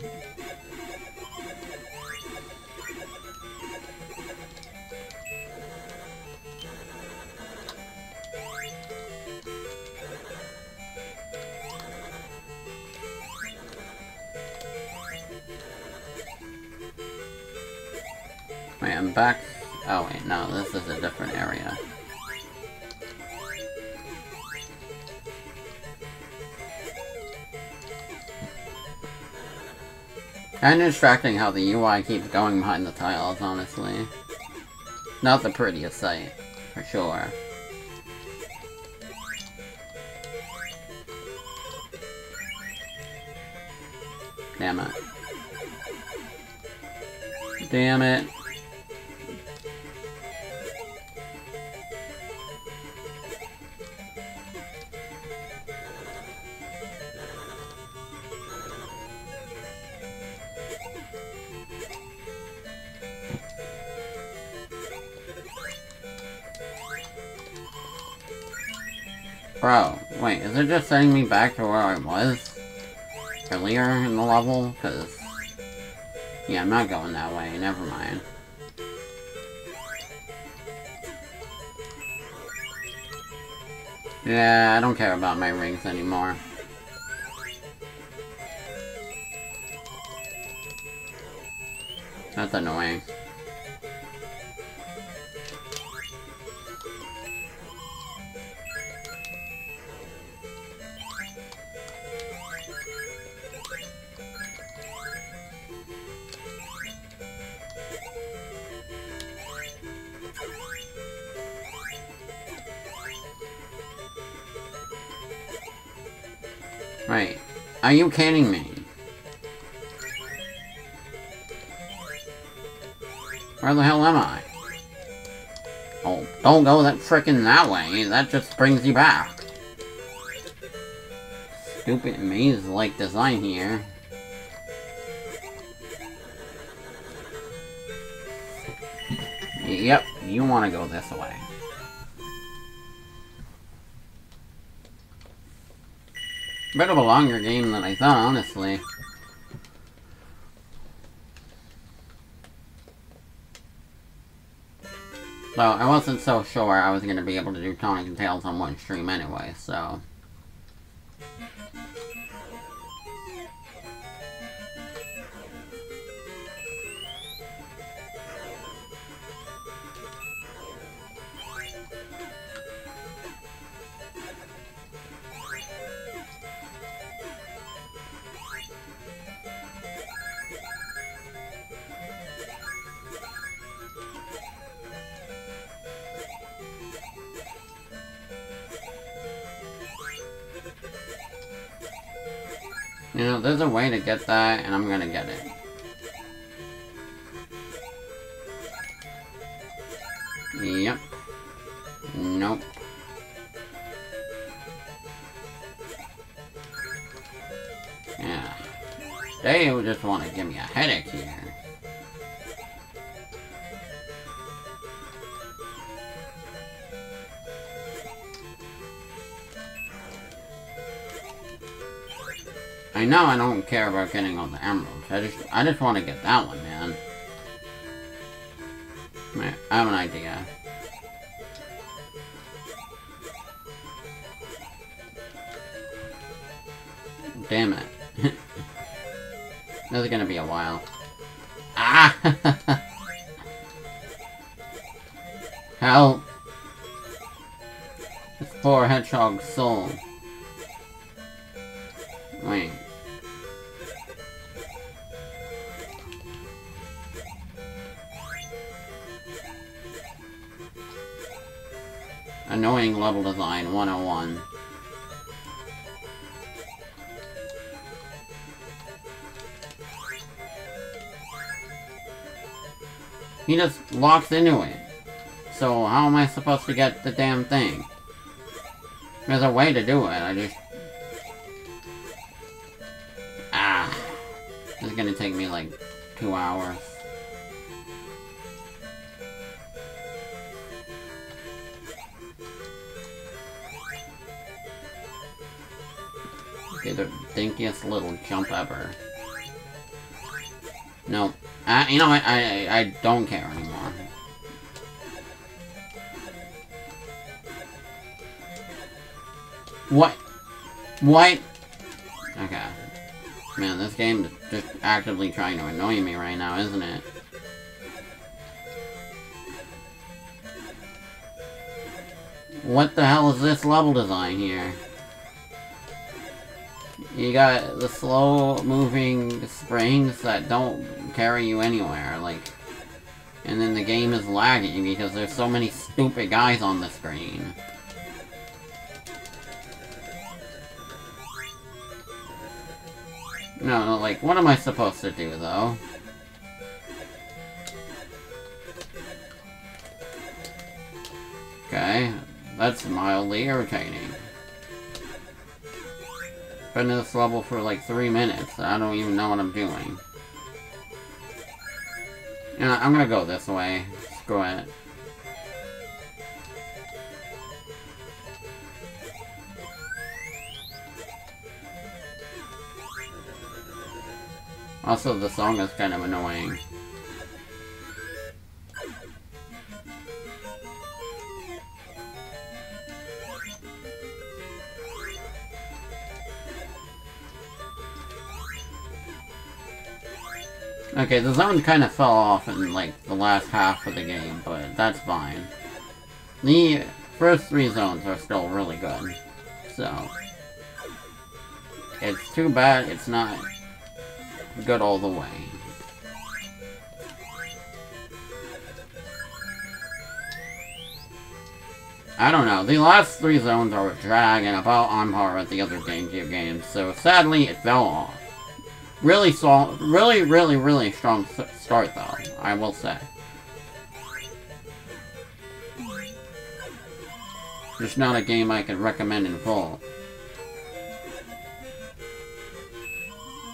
Kinda distracting how the UI keeps going behind the tiles, honestly. Not the prettiest sight, for sure. Damn it. Damn it. It just sending me back to where I was? Earlier in the level? Because... Yeah, I'm not going that way, never mind. Yeah, I don't care about my rings anymore. That's annoying. Are you kidding me? Where the hell am I? Oh, don't go that frickin' that way. That just brings you back. Stupid maze-like design here. Yep, you want to go this way. Bit of a longer game than I thought, honestly. Well, I wasn't so sure I was going to be able to do Sonic and Tails on one stream anyway, so... You know, there's a way to get that, and I'm gonna get it. Yep. Nope. Yeah. They just want to give me a headache here. I know I don't care about getting all the emeralds. I just I just want to get that one, man. Wait, I have an idea. Damn it. <laughs> this is gonna be a while. Ah! <laughs> Locks into it. So how am I supposed to get the damn thing? There's a way to do it, I just... Ah. It's gonna take me like two hours. Okay, the dinkiest little jump ever. No. Uh, you know? I, I, I don't care anymore. What? What? Okay. Man, this game is just actively trying to annoy me right now, isn't it? What the hell is this level design here? You got the slow-moving springs that don't carry you anywhere, like... And then the game is lagging because there's so many stupid guys on the screen. Like, what am I supposed to do, though? Okay, that's mildly irritating. Been in this level for like three minutes, I don't even know what I'm doing. Yeah, I'm gonna go this way. Screw it. Also, the song is kind of annoying. Okay, the zone kind of fell off in, like, the last half of the game, but that's fine. The first three zones are still really good, so... It's too bad it's not good all the way. I don't know, the last three zones are drag and about on par with the other GameCube games, so sadly it fell off. Really strong, really, really, really strong start though, I will say. Just not a game I could recommend in full.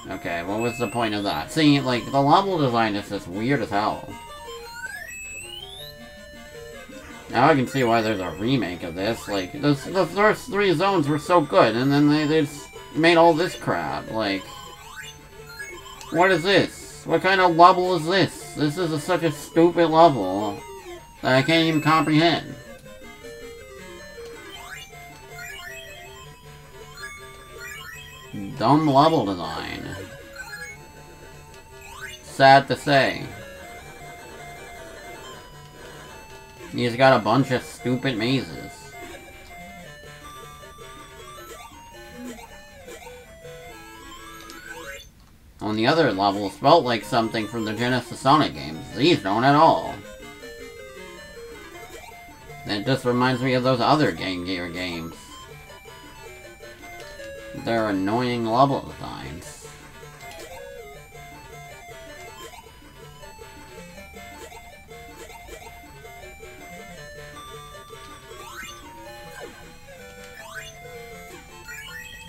Okay, what was the point of that? See, like, the level design is just weird as hell. Now I can see why there's a remake of this. Like, the, the first three zones were so good, and then they, they just made all this crap. Like, what is this? What kind of level is this? This is a, such a stupid level that I can't even comprehend. Dumb level design. Sad to say. He's got a bunch of stupid mazes. On the other levels felt like something from the Genesis Sonic games. These don't at all. It just reminds me of those other Game Gear games. Their annoying level designs.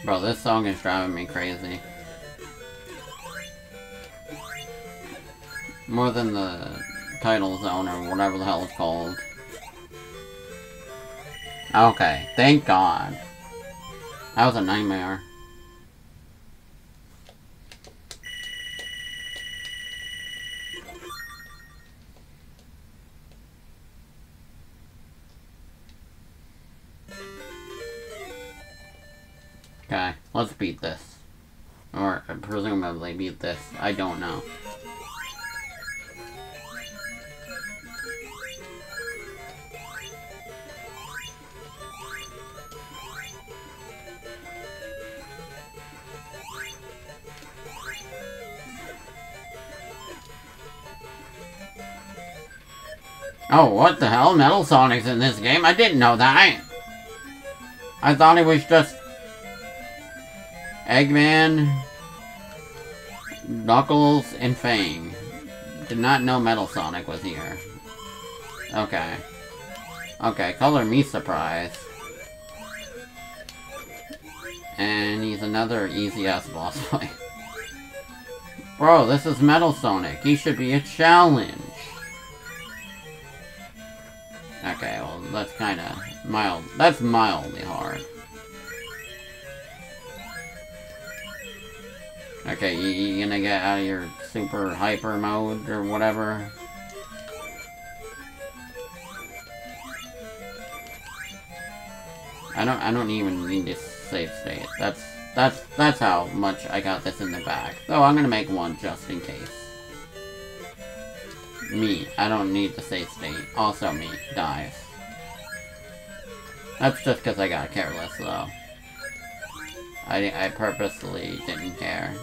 Bro, this song is driving me crazy. More than the Tidal zone or whatever the hell it's called. Okay, thank God. That was a nightmare. Okay, let's beat this. Or, presumably beat this. I don't know. Oh, what the hell? Metal Sonic's in this game? I didn't know that. I thought it was just... Eggman, Knuckles, and Fang. Did not know Metal Sonic was here. Okay. Okay, color me surprised. And he's another easy-ass boss <laughs> fight. Bro, this is Metal Sonic. He should be a challenge. That's mildly hard. Okay, you, you gonna get out of your super hyper mode or whatever? I don't I don't even need to save state. That's that's that's how much I got this in the bag. So I'm gonna make one just in case. Me, I don't need the save state. Also me, dies. That's just because I got careless though. I, I purposely didn't care.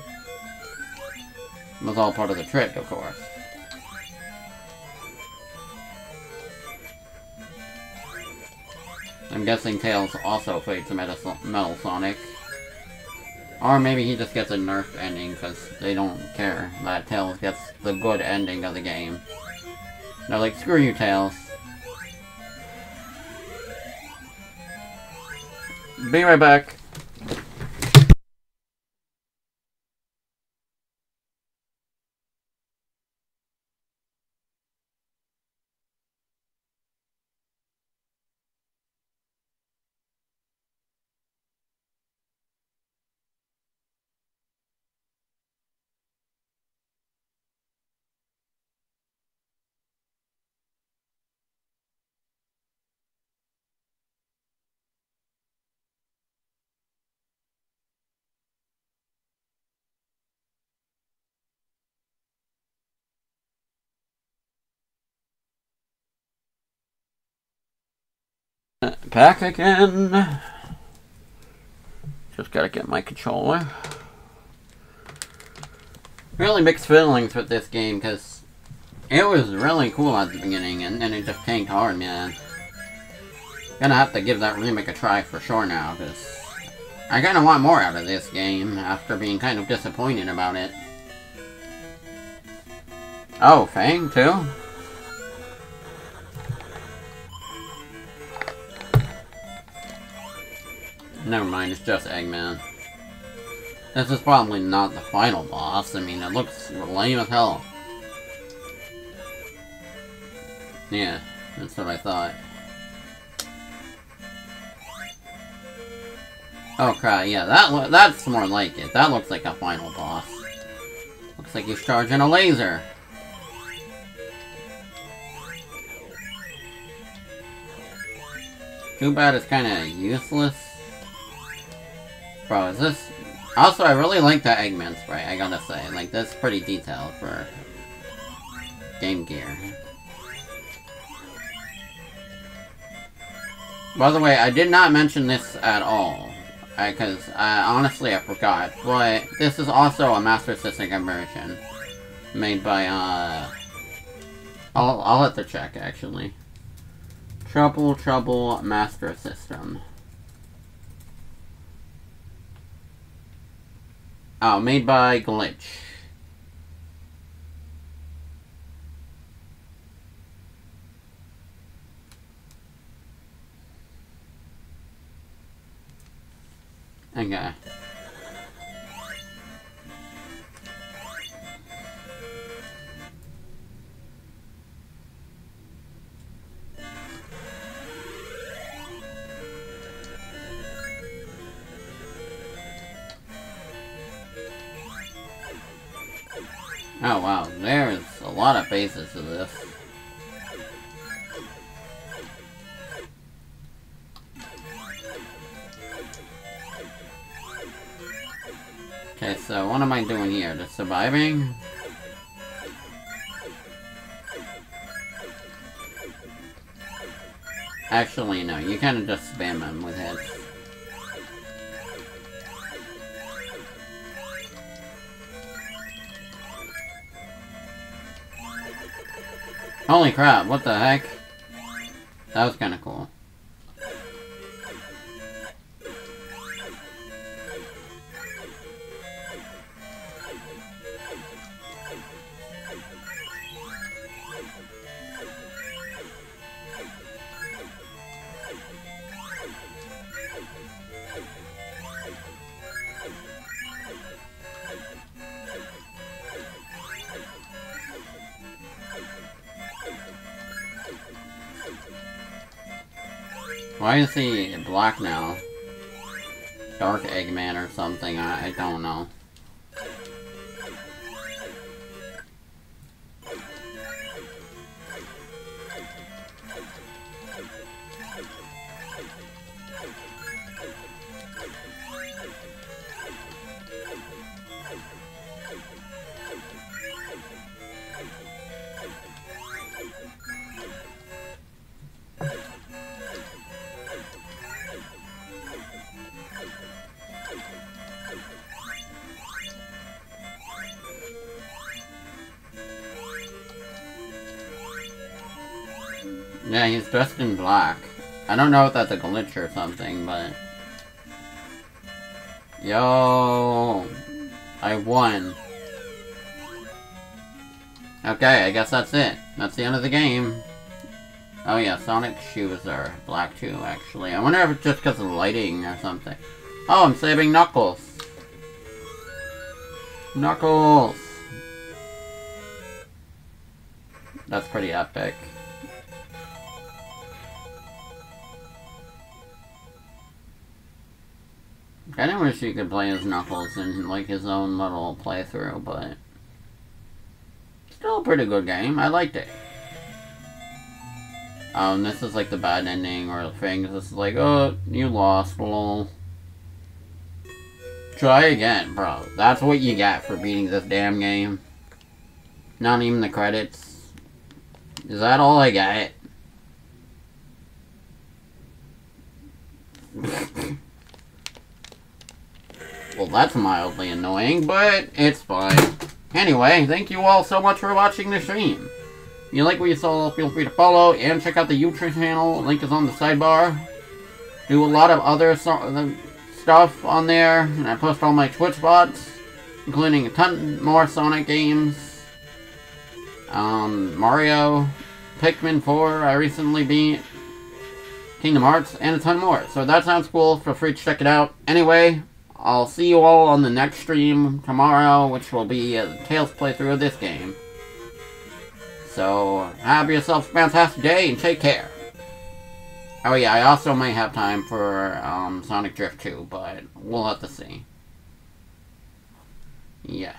It was all part of the trick, of course. I'm guessing Tails also fades to Metal, Sonic. Or maybe he just gets a nerf ending because they don't care that Tails gets the good ending of the game. They're like, screw you, Tails. Be right back. Back again. Just gotta get my controller. Really mixed feelings with this game because it was really cool at the beginning and then it just tanked hard, man. Gonna have to give that remake a try for sure now because I kinda want more out of this game after being kind of disappointed about it. Oh, Fang too? Never mind, it's just Eggman. This is probably not the final boss. I mean, it looks lame as hell. Yeah, that's what I thought. Oh crap, yeah, that that's more like it. That looks like a final boss. Looks like he's charging a laser. Too bad it's kinda useless. Bro, is this... Also, I really like that Eggman spray, I gotta say. Like, that's pretty detailed for... Game Gear. By the way, I did not mention this at all. Because, honestly, I forgot. But, this is also a Master System conversion. Made by, uh... I'll, I'll have to check, actually. Trouble, Trouble, Master System. Oh, made by Glitch. Okay. Oh wow, there's a lot of phases to this. Okay, so what am I doing here? Just surviving? Actually, no, you kind of just spam him with hits. Holy crap, what the heck? That was kinda cool. Why is he black now? Dark Eggman or something, I, I don't know. Dressed in black. I don't know if that's a glitch or something, but... Yo! I won. Okay, I guess that's it. That's the end of the game. Oh yeah, Sonic shoes are black too, actually. I wonder if it's just because of lighting or something. Oh, I'm saving Knuckles! Knuckles! That's pretty epic. Wish could play as Knuckles in like his own little playthrough, but still a pretty good game. I liked it. Um, this is like the bad ending or things. This is like, oh, you lost, lol. Try again, bro. That's what you get for beating this damn game. Not even the credits. Is that all I get? Well, that's mildly annoying, but it's fine. Anyway, thank you all so much for watching the stream. If you like what you saw, feel free to follow and check out the YouTube channel. Link is on the sidebar. Do a lot of other so uh, stuff on there, and I post all my Twitch VODs, including a ton more Sonic games. Um, Mario, Pikmin 4, I recently beat, Kingdom Hearts, and a ton more. So that sounds cool, feel free to check it out. Anyway, I'll see you all on the next stream tomorrow, which will be a Tails playthrough of this game. So, have yourself a fantastic day and take care. Oh yeah, I also may have time for um, Sonic Drift 2, but we'll have to see. Yeah.